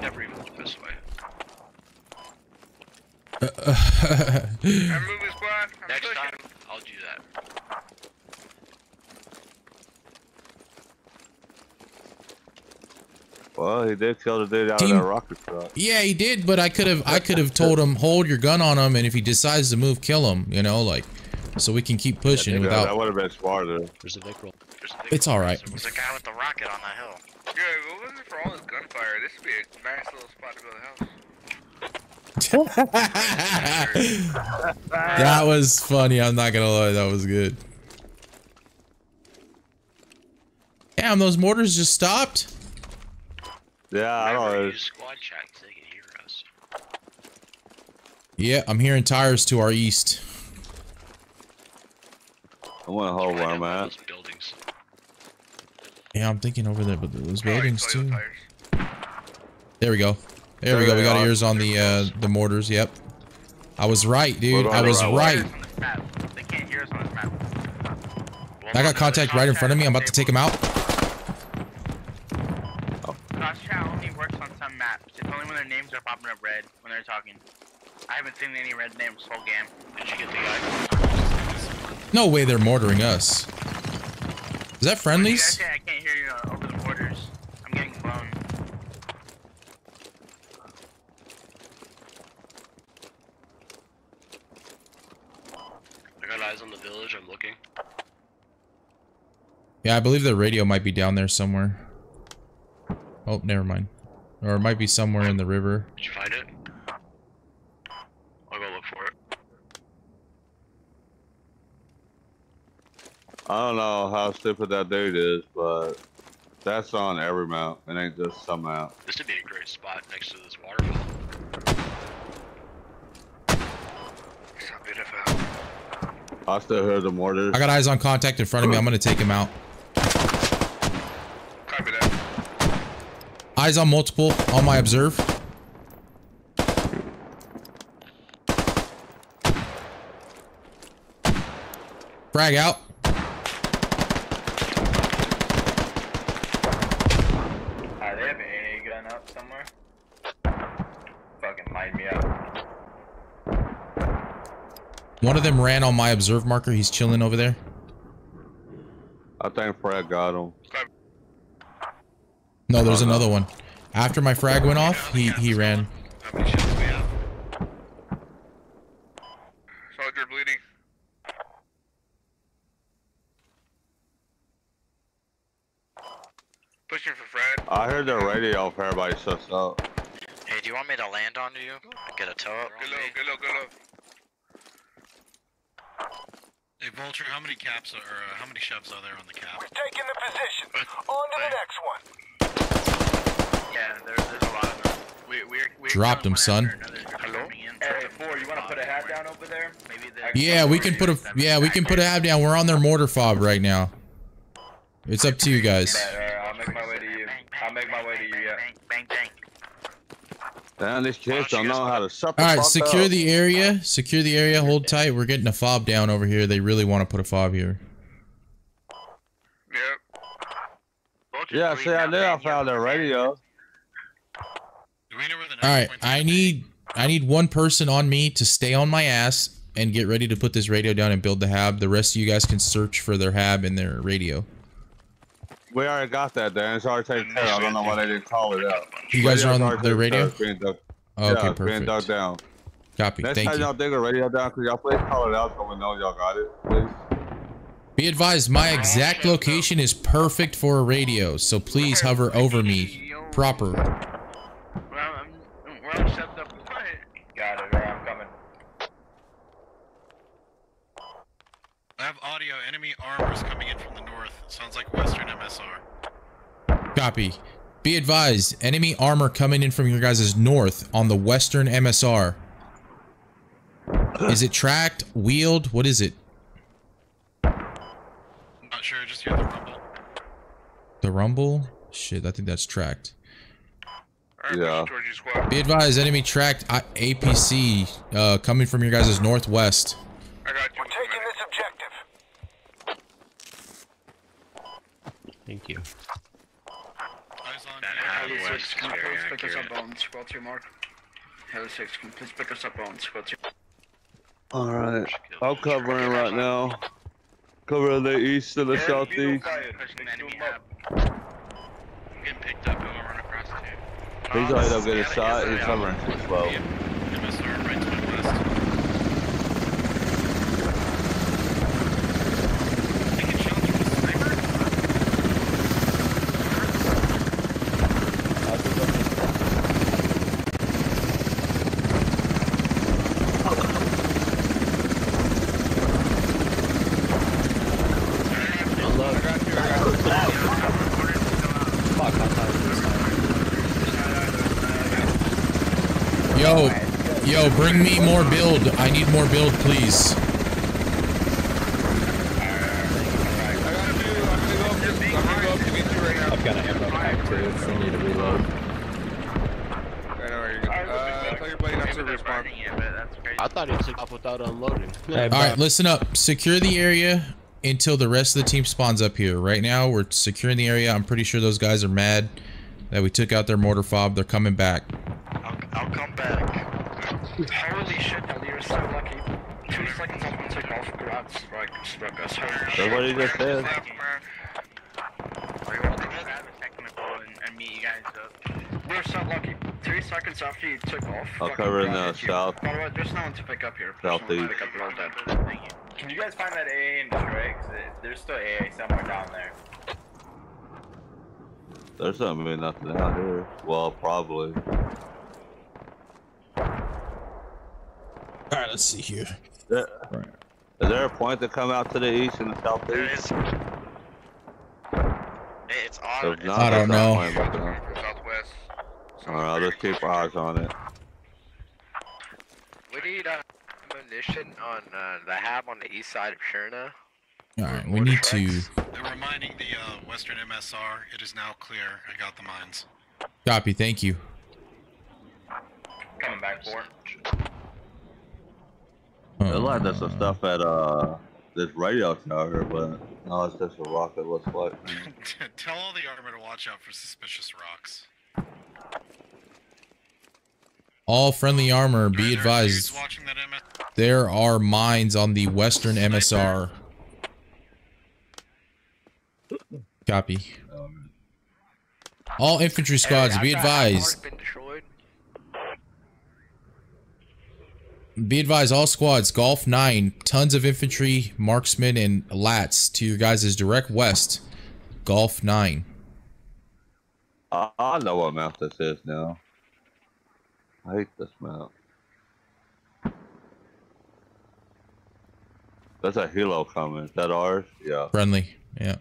[SPEAKER 5] Never even looked this way.
[SPEAKER 7] Next time, I'll do that.
[SPEAKER 2] Well, he did kill the dude out
[SPEAKER 1] Team-
[SPEAKER 2] of that rocket truck.
[SPEAKER 1] Yeah, he did, but I could have I could have told him hold your gun on him, and if he decides to move, kill him. You know, like so we can keep pushing
[SPEAKER 2] Yeah,
[SPEAKER 1] without.
[SPEAKER 2] that would have been smarter.
[SPEAKER 5] There's a Vic roll.
[SPEAKER 1] It's all right.
[SPEAKER 10] There's a guy with the rocket on that hill.
[SPEAKER 4] Yeah, what was it for all this gunfire? This would be a nice little spot to build a house.
[SPEAKER 1] that was funny. I'm not gonna lie, that was good. Damn, those mortars just stopped.
[SPEAKER 2] Yeah, I don't know.
[SPEAKER 7] Use squad chat 'cause they can hear us.
[SPEAKER 1] Yeah, I'm hearing tires to our east.
[SPEAKER 2] I want to hold where I'm at.
[SPEAKER 7] Buildings.
[SPEAKER 1] Yeah, I'm thinking over there, but those buildings too. There we go. There we go. We got ears on the uh the mortars. Yep. I was right, dude. I was right.
[SPEAKER 14] They can't hear us on this map.
[SPEAKER 1] I got contact right in front of me. I'm about to take him out.
[SPEAKER 14] Cross chat only works on some maps. It's only when their names are popping up red when they're talking. I haven't seen any red names whole game.
[SPEAKER 7] Did you get the guy?
[SPEAKER 1] No way they're mortaring us. Is that
[SPEAKER 14] You
[SPEAKER 1] friendlies?
[SPEAKER 14] say I can't hear you uh, over the borders. I'm getting blown.
[SPEAKER 5] I got eyes on the village. I'm looking.
[SPEAKER 1] Yeah, I believe the radio might be down there somewhere. Oh, never mind. Or it might be somewhere in the river.
[SPEAKER 5] Did you find it? I'll go look for it.
[SPEAKER 2] I don't know how stupid that dude is, but that's on every mount. It ain't just some mount.
[SPEAKER 5] This would be a great spot next to this waterfall.
[SPEAKER 4] So beautiful.
[SPEAKER 2] I still hear the mortars.
[SPEAKER 1] I got eyes on contact in front of me. I'm gonna take him out.
[SPEAKER 4] Copy that.
[SPEAKER 1] Eyes on multiple on my observe. Frag out.
[SPEAKER 17] Uh, they have an AA gun up somewhere. Fucking light me up.
[SPEAKER 1] One of them ran on my observe marker. He's chilling over there.
[SPEAKER 2] I think Fred got him.
[SPEAKER 1] No, there's another one. After my frag went off, he he ran.
[SPEAKER 4] Soldier bleeding. Pushing for Fred.
[SPEAKER 2] I heard the radio if everybody shuts up.
[SPEAKER 10] Hey, do you want me to land on you? Get a tow up?
[SPEAKER 4] Good low, good low, good low.
[SPEAKER 11] Hey, Vulture, how many caps are, uh, how many shoves are there on the cap?
[SPEAKER 18] We're taking the position. On to the next one.
[SPEAKER 14] Yeah, there, there's a lot of them. We, we're, we're
[SPEAKER 1] Dropped him, son.
[SPEAKER 17] Hello? Hey, four, you wanna put a hat down over there?
[SPEAKER 14] Maybe
[SPEAKER 1] Yeah, we can put a yeah we can put a hat down. We're on their mortar fob right now. It's up to you guys.
[SPEAKER 17] Alright, I'll make my way to you. I'll make my way to you, yeah.
[SPEAKER 14] Bang, bang.
[SPEAKER 2] Damn, these kids don't know how to shut the
[SPEAKER 1] All right, secure
[SPEAKER 2] up.
[SPEAKER 1] the area. Secure the area. Hold tight. We're getting a fob down over here. They really want to put a fob here. Yep.
[SPEAKER 2] Yeah, see, I knew I found their radio.
[SPEAKER 1] All right, I need I need one person on me to stay on my ass and get ready to put this radio down and build the hab. The rest of you guys can search for their hab and their radio.
[SPEAKER 2] We already got that, Dan. It's already taken care of. I don't know why they didn't call it out.
[SPEAKER 1] You guys are on
[SPEAKER 2] Radio's
[SPEAKER 1] the radio?
[SPEAKER 2] care of. Being dug-
[SPEAKER 1] Oh,
[SPEAKER 2] yeah,
[SPEAKER 1] okay,
[SPEAKER 2] it's being
[SPEAKER 1] perfect.
[SPEAKER 2] dug down.
[SPEAKER 1] Copy.
[SPEAKER 2] Next
[SPEAKER 1] Thank
[SPEAKER 2] time
[SPEAKER 1] you.
[SPEAKER 2] y'all dig a radio down, could y'all please call it out so we know y'all got it, please?
[SPEAKER 1] Be advised, my exact location is perfect for a radio, so please hover over me. Proper.
[SPEAKER 14] Well, I'm, we're all shoved up.
[SPEAKER 17] Got it, I'm coming.
[SPEAKER 11] I have audio. Enemy armors coming in from the north. Sounds like Western MSR.
[SPEAKER 1] Copy. Be advised, enemy armor coming in from your guys' north on the western MSR. Is it tracked, wheeled? What is it?
[SPEAKER 11] Not sure. Just hear the rumble.
[SPEAKER 1] The rumble? Shit, I think that's tracked.
[SPEAKER 2] Yeah.
[SPEAKER 1] Be advised, enemy tracked APC uh, coming from your guys' northwest.
[SPEAKER 18] We're taking this objective.
[SPEAKER 5] Thank you.
[SPEAKER 11] Eyes on
[SPEAKER 4] Pick us up on squad 2 mark.
[SPEAKER 19] Heli 6, can you please pick us up on squad 2?
[SPEAKER 2] Alright. I'm covering right now. Covering the east and the southeast.
[SPEAKER 14] Pushing enemy up. I'm getting picked up. I'm gonna run across too.
[SPEAKER 2] He's gonna get a shot. He's covering as well.
[SPEAKER 11] MSR right to my west.
[SPEAKER 1] Yo, yo, bring me more build. I need more build, please.
[SPEAKER 3] I've got an ammo pack too if we need to reload.
[SPEAKER 12] I know where you're going. Tell everybody not to respond.
[SPEAKER 5] I thought he took off without unloading.
[SPEAKER 1] All right, listen up. Secure the area until the rest of the team spawns up here. Right now, we're securing the area. I'm pretty sure those guys are mad that we took out their mortar fob. They're coming back.
[SPEAKER 6] I'll come back. Holy shit, Ellie, you're so lucky. Two seconds up and take off. Grabs, like, struck us. Holy
[SPEAKER 2] That's
[SPEAKER 6] shit.
[SPEAKER 2] What he just said.
[SPEAKER 14] and meet you guys uh, up.
[SPEAKER 6] We're so lucky. Three seconds after you took off.
[SPEAKER 2] I'll cover in the
[SPEAKER 6] hit
[SPEAKER 2] south.
[SPEAKER 6] By the way, there's no one to pick up here. There's no
[SPEAKER 2] Southeast.
[SPEAKER 6] pick up, you're all dead.
[SPEAKER 17] Can you guys find that AA and destroy it? 'Cause it- there's still AA somewhere down there.
[SPEAKER 2] There's not really nothing out here. Well, probably.
[SPEAKER 1] All right, let's see here.
[SPEAKER 2] Is there a point to come out to the east and the southeast?
[SPEAKER 10] It's
[SPEAKER 2] If not,
[SPEAKER 1] I don't
[SPEAKER 2] there's no
[SPEAKER 1] know.
[SPEAKER 2] point right now.
[SPEAKER 4] Southwest.
[SPEAKER 2] Alright, let's keep our eyes on it.
[SPEAKER 20] We need uh, ammunition on uh, the hab on the east side of Sherna.
[SPEAKER 1] All right, we need to
[SPEAKER 11] They're reminding the uh, Western MSR. It is now clear. I got the mines.
[SPEAKER 1] copy. Thank you.
[SPEAKER 17] Coming back for it.
[SPEAKER 2] It like there's some stuff at uh this radio tower, but no, it's just a rock. It looks like.
[SPEAKER 11] Tell all the armor to watch out for suspicious rocks.
[SPEAKER 1] All friendly armor, be advised. There are mines on the western MSR. Copy. All infantry squads, be advised. Be advised, all squads, Golf 9, tons of infantry, marksmen, and lats to your guys' direct west. Golf 9.
[SPEAKER 2] I, know what map this is now. I hate this map. That's a helo coming. Is that ours? Yeah.
[SPEAKER 1] Friendly, yeah.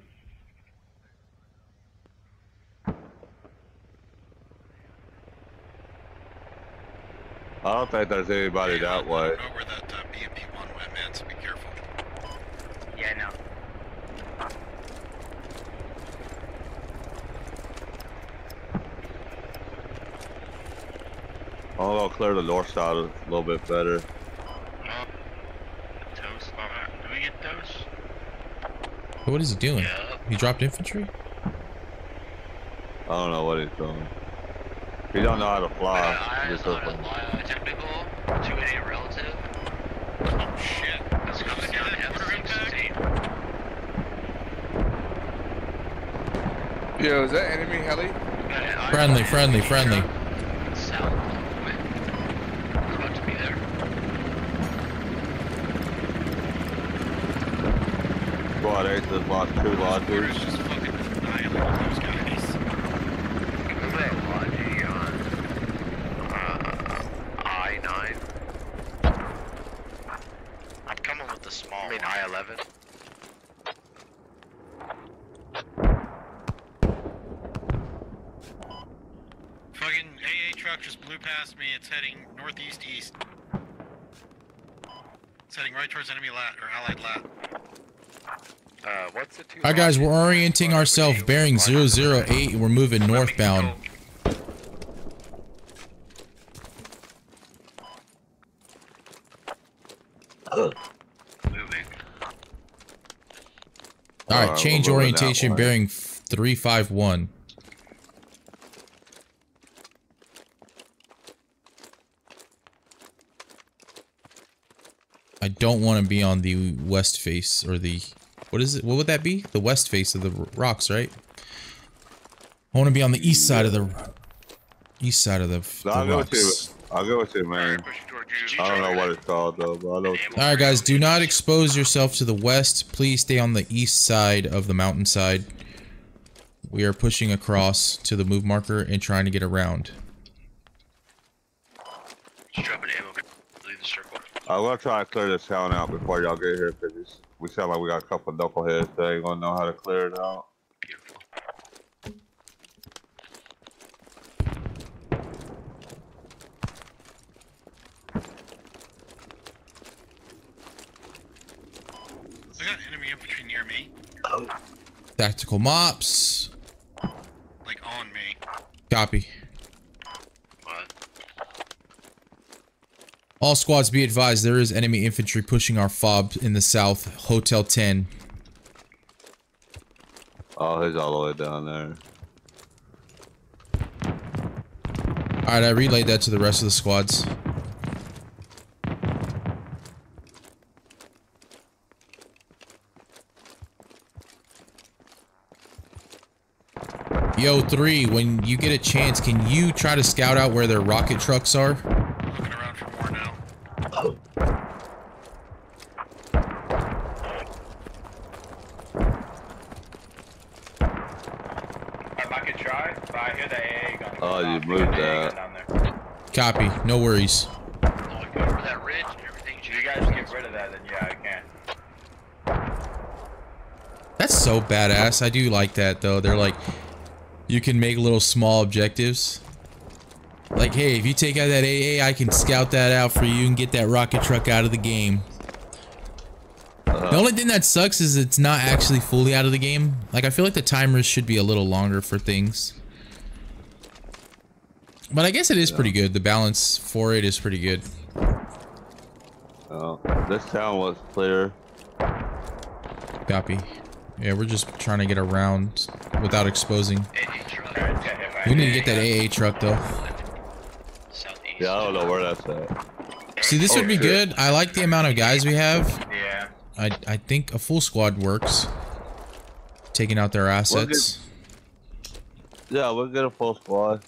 [SPEAKER 2] I don't think there's anybody that way.
[SPEAKER 11] know where that uh, BMP-1 went, man, so be careful.
[SPEAKER 14] Yeah, I know.
[SPEAKER 2] I'm gonna clear the north side a little bit better.
[SPEAKER 10] Do we get toast?
[SPEAKER 1] What is he doing? He dropped infantry?
[SPEAKER 2] I don't know what he's doing. He don't know how to fly. He just looks like-
[SPEAKER 7] Uh, technical to a relative. Oh shit. That's coming down F-16.
[SPEAKER 12] Yo, is that enemy heli?
[SPEAKER 1] Friendly, friendly, friendly.
[SPEAKER 7] South. It's about to be there.
[SPEAKER 2] Squad 8 just lost two lodges.
[SPEAKER 11] Just fucking annihilate those guys.
[SPEAKER 20] I-9. I'm coming with the small I mean I-11.
[SPEAKER 11] Fucking AA truck just blew past me. It's heading northeast east. It's heading right towards enemy lat or allied lat.
[SPEAKER 20] Uh, what's the two?
[SPEAKER 1] Alright guys, we're orienting ourselves bearing 008 and we're moving northbound. Alright,
[SPEAKER 2] Alright,
[SPEAKER 1] change
[SPEAKER 2] we're moving that
[SPEAKER 1] orientation bearing 351. Don't want to be on the west face or the what is it? What would that be? The west face of the rocks, right? I want to be on the east side of the east side of the, the
[SPEAKER 2] I'll go with you. I'll go with you, man. I don't know what it's called though, but I know.
[SPEAKER 1] All right, guys, do not expose yourself to the west. Please stay on the east side of the mountainside. We are pushing across to the move marker and trying to get around.
[SPEAKER 5] Just dropping ammo. Leave the circle.
[SPEAKER 2] I'm gonna try to clear this town out before y'all get here, cause we sound like we got a couple of knuckleheads that ain't gonna know how to clear it out.
[SPEAKER 11] I got enemy infantry near me. Oh.
[SPEAKER 1] Tactical mops.
[SPEAKER 11] Like on me.
[SPEAKER 1] Copy. All squads be advised, there is enemy infantry pushing our fob in the south, Hotel 10.
[SPEAKER 2] Oh, he's all the way down there.
[SPEAKER 1] Alright, I relayed that to the rest of the squads. Yo, 3, when you get a chance, can you try to scout out where their rocket trucks are?
[SPEAKER 11] Looking around for more now.
[SPEAKER 17] I might could try, but I hear the AA gun.
[SPEAKER 2] Oh, you moved that.
[SPEAKER 1] Copy, no worries. That's so badass. I do like that though. They're like, you can make little small objectives. Like, hey, if you take out that AA, I can scout that out for you and get that rocket truck out of the game. The only thing that sucks is it's not actually fully out of the game. Like, I feel like the timers should be a little longer for things. But I guess it is pretty good. The balance for it is pretty good.
[SPEAKER 2] Oh, this town was clear.
[SPEAKER 1] Copy. Yeah, we're just trying to get around without exposing. We need to get that AA truck though.
[SPEAKER 2] Yeah, I don't know where that's at.
[SPEAKER 1] See, this
[SPEAKER 2] Oh,
[SPEAKER 1] would be
[SPEAKER 2] shit.
[SPEAKER 1] good. I like the amount of guys we have.
[SPEAKER 17] Yeah.
[SPEAKER 1] I I think a full squad works. Taking out their assets.
[SPEAKER 2] Yeah, we'll get a full squad.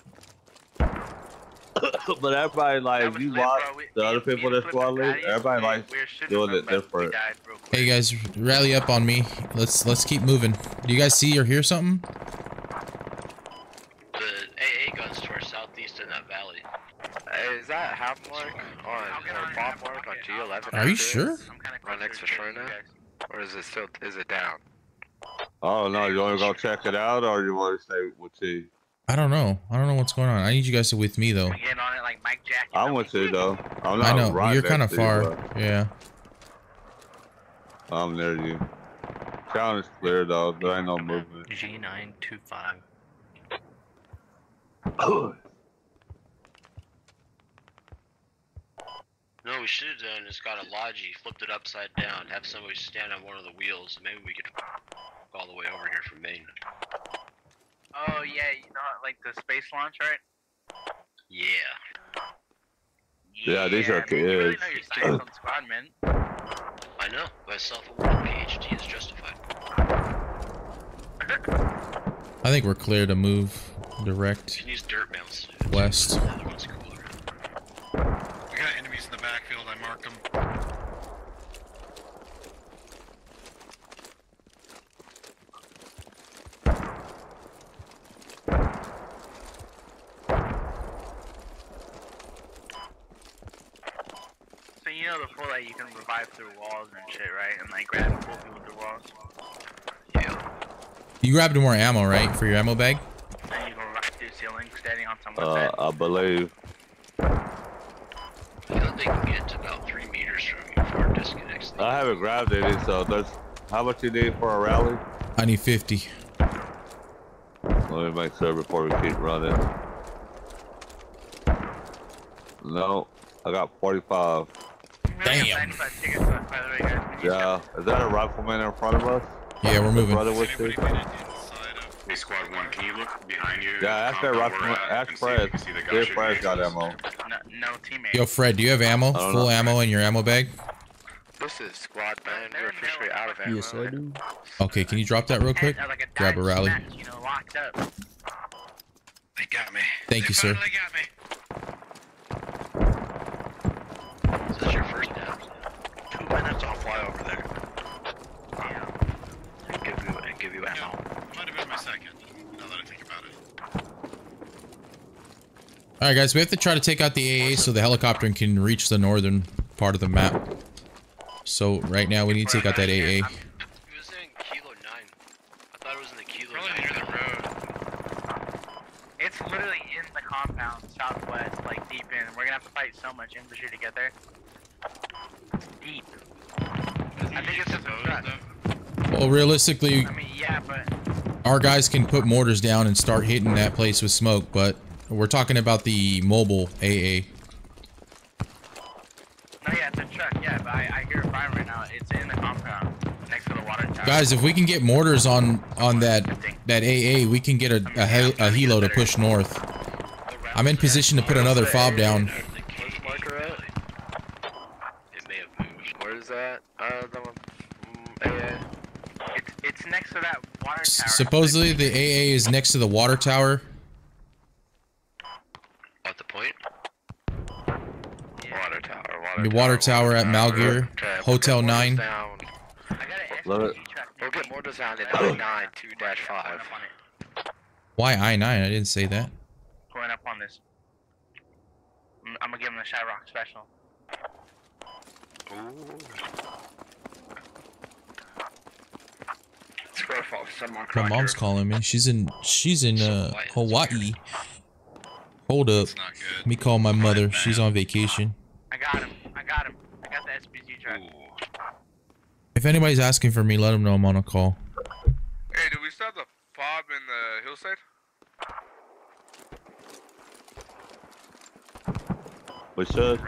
[SPEAKER 2] but everybody like you watch the other people that squad lead. Everybody likes doing it different.
[SPEAKER 1] Hey guys, rally up on me. Let's let's keep moving. Do you guys see or hear something?
[SPEAKER 5] The AA guns to our southeast in that valley.
[SPEAKER 20] Is that half mark on or bomb mark on G11?
[SPEAKER 1] Are you sure?
[SPEAKER 20] Right next to Shrina? Or is it still is it down?
[SPEAKER 2] Oh no, you want to go check it out, or you want to stay with T?
[SPEAKER 1] I don't know. I don't know what's going on. I need you guys to with me though.
[SPEAKER 14] Get on it like Mike Jack.
[SPEAKER 2] I'm with you though. I'm not
[SPEAKER 1] I know
[SPEAKER 2] right
[SPEAKER 1] you're kind of
[SPEAKER 2] next to
[SPEAKER 1] far. Yeah.
[SPEAKER 2] I'm near you. Town is clear though. There ain't no movement.
[SPEAKER 7] G925.
[SPEAKER 5] No, we should have done is got a logi, flipped it upside down, have somebody stand on one of the wheels, and maybe we could walk all the way over here from Maine.
[SPEAKER 14] Oh yeah, you know like the space launch, right?
[SPEAKER 5] Yeah.
[SPEAKER 2] Yeah, these are
[SPEAKER 14] I mean, you really
[SPEAKER 2] kids.
[SPEAKER 14] know your space on squad, man.
[SPEAKER 5] I know, my self-awarded PhD is justified.
[SPEAKER 1] I think we're clear to move direct
[SPEAKER 5] You can use dirt mounts.
[SPEAKER 1] west.
[SPEAKER 11] We got enemies in the backfield. I marked them.
[SPEAKER 14] You know the full like you can revive through walls and shit, right? And like grab pull people through walls.
[SPEAKER 1] You grabbed more ammo, right, for your ammo bag?
[SPEAKER 14] And you can revive through ceiling, standing on someone's
[SPEAKER 2] Uh,
[SPEAKER 14] head.
[SPEAKER 2] I believe.
[SPEAKER 5] I feel like they can get to about three meters from you before it disconnects.
[SPEAKER 2] I haven't grabbed any, so there's. How much you need for a rally?
[SPEAKER 1] I need 50.
[SPEAKER 2] Let me make sure before we keep running. No, I got 45.
[SPEAKER 1] Damn.
[SPEAKER 2] Yeah, is that a rifleman in front of us?
[SPEAKER 1] Yeah, we're moving.
[SPEAKER 2] Brother with you?
[SPEAKER 11] Hey, squad one, can you look behind you?
[SPEAKER 2] Yeah, ask that rifleman. Ask Fred. See if Fred's got ammo.
[SPEAKER 14] No, no teammate.
[SPEAKER 1] Yo, Fred, do you have ammo? Full
[SPEAKER 2] know.
[SPEAKER 1] ammo in your ammo bag?
[SPEAKER 20] This is squad man. You're officially out of ammo.
[SPEAKER 3] Yes, I do.
[SPEAKER 1] Okay, can you drop that real quick? Grab a rally.
[SPEAKER 14] You know, locked up.
[SPEAKER 11] They got me.
[SPEAKER 1] Thank you, sir.
[SPEAKER 11] Finally got me.
[SPEAKER 5] This is your first down.
[SPEAKER 6] Two minutes, I'll fly over there.
[SPEAKER 20] Um, and give you and give you ammo.
[SPEAKER 11] Might have been my second. Now that I think about it.
[SPEAKER 1] All right, guys, we have to try to take out the AA so the helicopter can reach the northern part of the map. So right now we need to take out that AA.
[SPEAKER 5] It was in Kilo 9. I thought it was in the Kilo 9.
[SPEAKER 11] near the road.
[SPEAKER 14] It's literally in the compound, southwest, like deep in. We're gonna have to fight so much infantry to get there. Deep. I think it's just a truck.
[SPEAKER 1] Well, realistically,
[SPEAKER 14] I mean, yeah, but
[SPEAKER 1] our guys can put mortars down and start hitting that place with smoke, but we're talking about the mobile AA.
[SPEAKER 14] no, yeah, it's a truck. Yeah, but I, I hear it fine right now. It's in the compound next to the water tower.
[SPEAKER 1] Guys, if we can get mortars on on that that AA, we can get a, a, a helo to push north. I'm in position to put another fob down.
[SPEAKER 20] Where's Marker at?
[SPEAKER 5] It may have moved.
[SPEAKER 20] Where is that? Uh, the one. Mm,
[SPEAKER 14] It's, it's next to that water tower.
[SPEAKER 1] Supposedly the AA is next to the water tower.
[SPEAKER 5] At the point?
[SPEAKER 20] Water tower. Water
[SPEAKER 1] The water tower at Malgear,
[SPEAKER 20] Okay,
[SPEAKER 1] Hotel 9.
[SPEAKER 20] Down.
[SPEAKER 2] Let it.
[SPEAKER 20] We'll get mortars down at 99 2-5.
[SPEAKER 1] Why I-9? I didn't say that.
[SPEAKER 14] Going up on this. I'm, I'm gonna give him the Shyrock special.
[SPEAKER 19] Square my
[SPEAKER 1] My mom's calling me. She's in she's in uh Hawaii. Hold up. Let me call my mother. She's on vacation.
[SPEAKER 14] I got him. I got him. I got the SPZ truck.
[SPEAKER 1] If anybody's asking for me, let them know I'm on a call.
[SPEAKER 4] Hey, do we stop the fob in the hillside?
[SPEAKER 2] We should.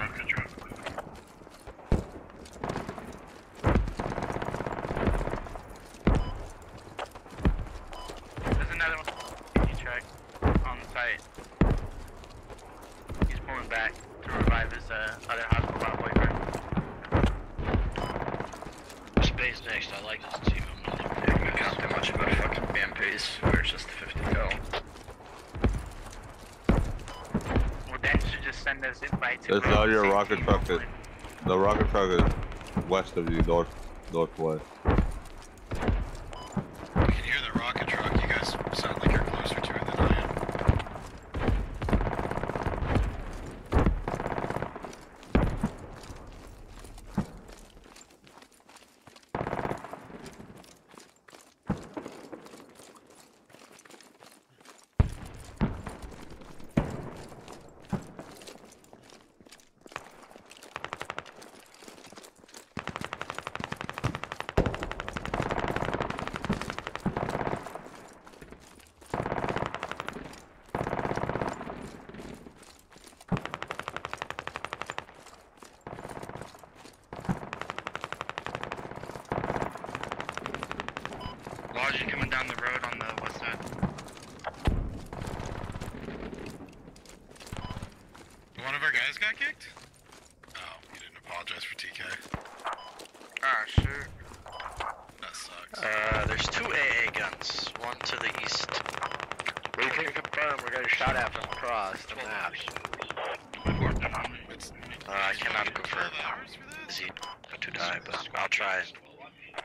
[SPEAKER 14] There's another one. SPZ truck on the site. He's pulling back to revive his uh, other hospital boyfriend.
[SPEAKER 5] Space next. I like this team. I'm gonna look
[SPEAKER 19] We can't do much about fucking BMPs, where it's just 50 cal.
[SPEAKER 14] Well, Dan should just send us invites.
[SPEAKER 2] It's not your rocket truck. Is, the rocket truck is west of you, north, northwest.
[SPEAKER 11] I can hear the rocket truck. You guys sound like you're closer to it than I am.
[SPEAKER 6] Lodge coming down the road on the west side.
[SPEAKER 11] One of our guys got kicked? Oh, you didn't apologize for TK.
[SPEAKER 4] Ah, shit.
[SPEAKER 11] That sucks.
[SPEAKER 6] Uh, there's two AA guns. One to the east.
[SPEAKER 20] We can confirm we're getting shot at from across the map.
[SPEAKER 6] Uh, I cannot confirm. Easy to die, but I'll try and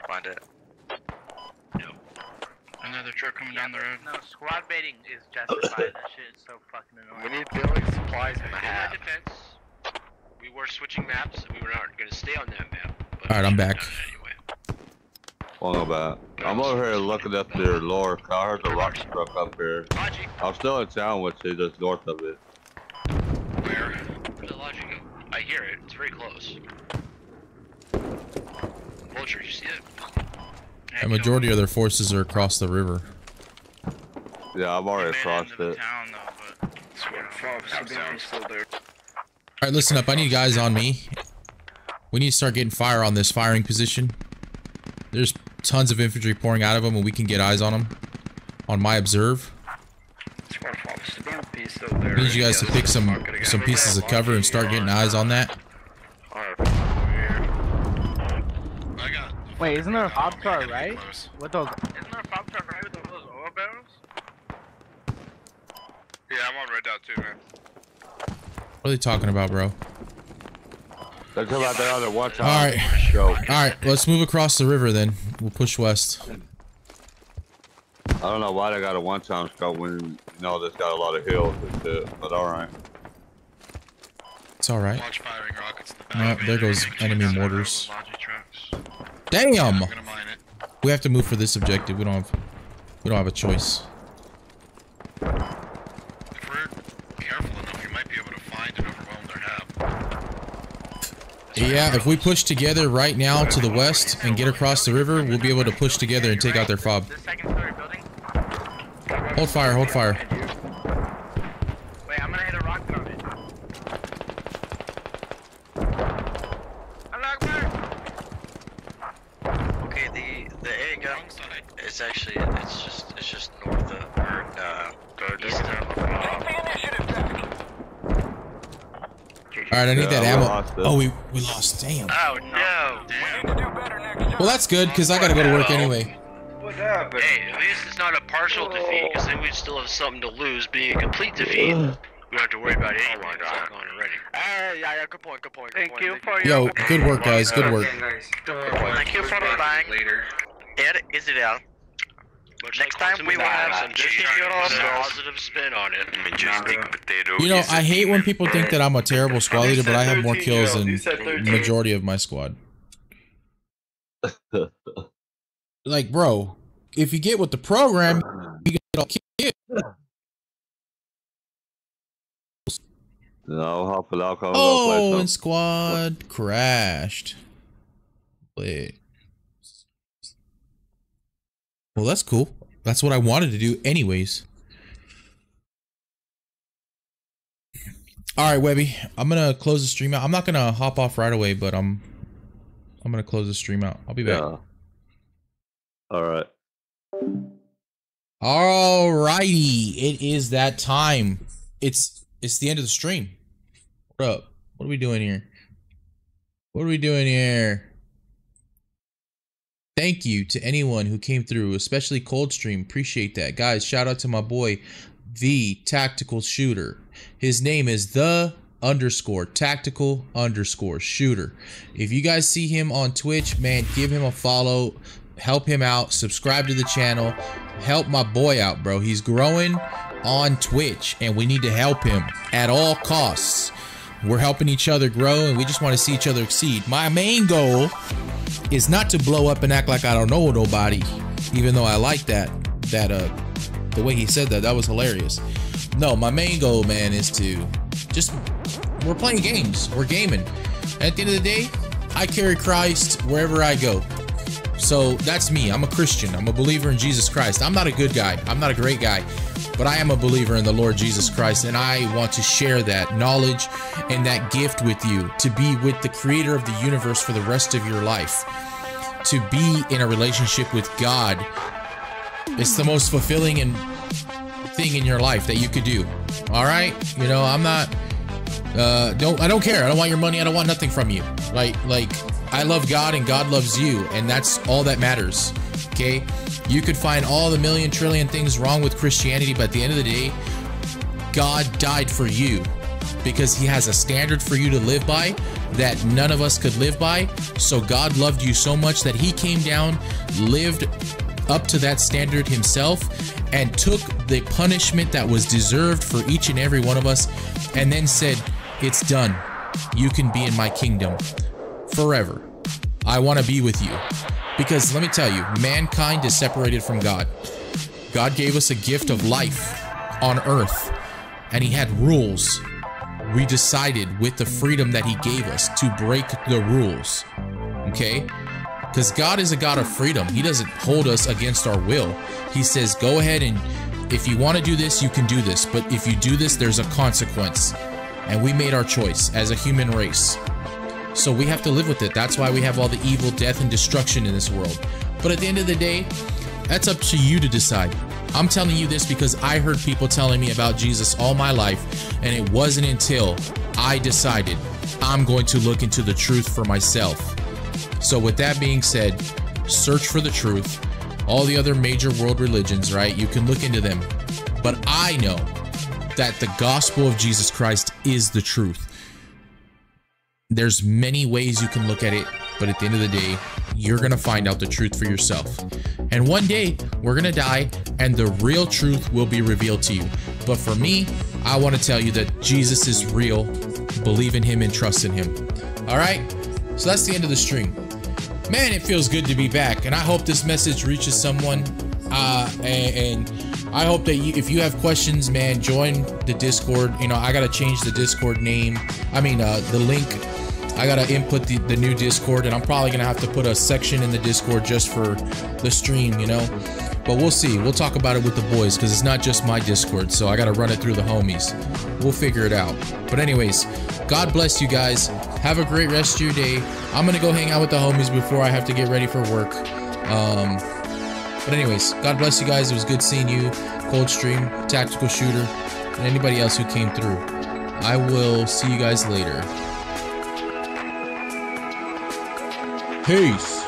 [SPEAKER 6] find it. Another truck coming down the road.
[SPEAKER 14] No, squad baiting is justified. that shit is so fucking annoying.
[SPEAKER 20] We need building supplies in the
[SPEAKER 5] In my
[SPEAKER 20] half.
[SPEAKER 5] defense, we were switching maps and we were not going to stay on that map. But
[SPEAKER 1] All right, I'm back.
[SPEAKER 2] Well, about. I'm over here looking at their lower car. I heard the rocket truck up here. I'm still in town, which is just north of it.
[SPEAKER 5] Where? Where's the logic go? I hear it. It's very close. Vulture, you see it?
[SPEAKER 1] A majority of their forces are across the river.
[SPEAKER 2] Yeah, I've already crossed it.
[SPEAKER 19] Square Fox, the BMP's still there.
[SPEAKER 1] All right, listen up. I need guys on me. We need to start getting fire on this firing position. There's tons of infantry pouring out of them, and we can get eyes on them. On my observe,
[SPEAKER 19] Square Fox, the BMP's still there.
[SPEAKER 1] I need you guys to pick some some pieces of cover and start getting eyes on that.
[SPEAKER 14] Wait, isn't there a pop car right? With those.
[SPEAKER 4] Isn't there a pop truck right with those oil barrels? Yeah, I'm on red dot too, man.
[SPEAKER 1] What are they talking about, bro?
[SPEAKER 2] They're talking about that other one time.
[SPEAKER 1] All right.
[SPEAKER 2] Show.
[SPEAKER 1] All right, let's move across the river then. We'll push west.
[SPEAKER 2] I don't know why they got a one-time scope when you know this got a lot of hills and shit, but all right.
[SPEAKER 1] It's all right.
[SPEAKER 11] Launch firing rockets the
[SPEAKER 1] No, there goes enemy mortars. Damn.
[SPEAKER 11] I'm mine it.
[SPEAKER 1] We have to move for this objective. We don't have. We don't have a choice.
[SPEAKER 11] If we're careful enough, we might be able to find and overwhelm their hab.
[SPEAKER 1] Yeah, if we push together right now to the west and get across the river, we'll be able to push together and take out their fob.
[SPEAKER 14] The second story building.
[SPEAKER 1] Hold fire, hold fire.
[SPEAKER 14] Wait, I'm gonna hit a rocket on it.
[SPEAKER 21] Okay, the the air gun is actually it's just it's just north of or uh east of
[SPEAKER 1] All right, I need
[SPEAKER 2] Yeah,
[SPEAKER 1] that ammo. Oh, we we lost. Damn.
[SPEAKER 21] Oh no!
[SPEAKER 1] Well, that's good because I gotta go to work anyway.
[SPEAKER 5] What happened? Hey, at least it's not a partial defeat, because then we'd still have something to lose. Being a complete defeat, we don't have to worry about anything that's not gone already.
[SPEAKER 10] Uh, yeah, yeah, good point, good point. Good
[SPEAKER 14] Thank
[SPEAKER 10] point.
[SPEAKER 14] you for your...
[SPEAKER 1] Yo, good work, guys. Good work.
[SPEAKER 21] Thank you for the bang.
[SPEAKER 20] Later.
[SPEAKER 21] It is it out.
[SPEAKER 5] Much
[SPEAKER 21] Next
[SPEAKER 5] like
[SPEAKER 21] time we will have some
[SPEAKER 5] just
[SPEAKER 21] chicken
[SPEAKER 5] trying to put a positive spin on it.
[SPEAKER 20] Majestic potato.
[SPEAKER 1] You know, I hate when people think that I'm a terrible squad leader, but I have more kills than the majority of my squad. Like, bro, if you get with the program, you all killed.
[SPEAKER 2] No, hopefully I'll
[SPEAKER 1] Oh, and squad crashed. Wait. Well, that's cool. That's what I wanted to do, anyways. All right, Webby. I'm gonna close the stream out. I'm not gonna hop off right away, but I'm I'm gonna close the stream out. I'll be back.
[SPEAKER 2] Yeah. All right.
[SPEAKER 1] All righty, it is that time. It's it's the end of the stream. What up? What are we doing here? What are we doing here? Thank you to anyone who came through, especially Coldstream. Appreciate that, guys. Shout out to my boy, the Tactical Shooter. His name is the underscore tactical underscore shooter. If you guys see him on Twitch, man, give him a follow. Help him out. Subscribe to the channel. Help my boy out, bro. He's growing on Twitch, and we need to help him at all costs. We're helping each other grow, and we just want to see each other exceed. My main goal is not to blow up and act like I don't know nobody, even though I like that. That uh, the way he said that, that was hilarious. No, my main goal, man, is to just we're playing games. We're gaming. At the end of the day, I carry Christ wherever I go. So that's me. I'm a Christian. I'm a believer in Jesus Christ. I'm not a good guy. I'm not a great guy, but I am a believer in the Lord Jesus Christ, and I want to share that knowledge and that gift with you to be with the creator of the universe for the rest of your life. To be in a relationship with God. It's the most fulfilling and thing in your life that you could do. All right? You know, I'm not uh don't I don't care. I don't want your money. I don't want nothing from you. Like like I love God and God loves you and that's all that matters. Okay? You could find all the million trillion things wrong with Christianity, but at the end of the day, God died for you because he has a standard for you to live by that none of us could live by. So God loved you so much that he came down, lived up to that standard himself, and took the punishment that was deserved for each and every one of us, and then said, It's done. You can be in my kingdom forever. I want to be with you. Because let me tell you, mankind is separated from God. God gave us a gift of life on earth, and He had rules. We decided with the freedom that He gave us to break the rules. Okay? Because God is a God of freedom. He doesn't hold us against our will. He says, go ahead and if you want to do this, you can do this. But if you do this, there's a consequence. And we made our choice as a human race. So we have to live with it. That's why we have all the evil, death, and destruction in this world. But at the end of the day, that's up to you to decide. I'm telling you this because I heard people telling me about Jesus all my life, and it wasn't until I decided I'm going to look into the truth for myself. So, with that being said, search for the truth. All the other major world religions, right? You can look into them. But I know that the gospel of Jesus Christ is the truth. There's many ways you can look at it, but at the end of the day, you're going to find out the truth for yourself. And one day, we're going to die and the real truth will be revealed to you. But for me, I want to tell you that Jesus is real. Believe in him and trust in him. All right? So that's the end of the stream. Man, it feels good to be back. And I hope this message reaches someone. Uh, and, and I hope that you, if you have questions, man, join the Discord. You know, I got to change the Discord name. I mean, uh, the link I gotta input the, the new Discord, and I'm probably gonna have to put a section in the Discord just for the stream, you know? But we'll see. We'll talk about it with the boys, because it's not just my Discord, so I gotta run it through the homies. We'll figure it out. But anyways, God bless you guys. Have a great rest of your day. I'm gonna go hang out with the homies before I have to get ready for work. Um, but anyways, God bless you guys. It was good seeing you, Coldstream, Tactical Shooter, and anybody else who came through. I will see you guys later. Peace.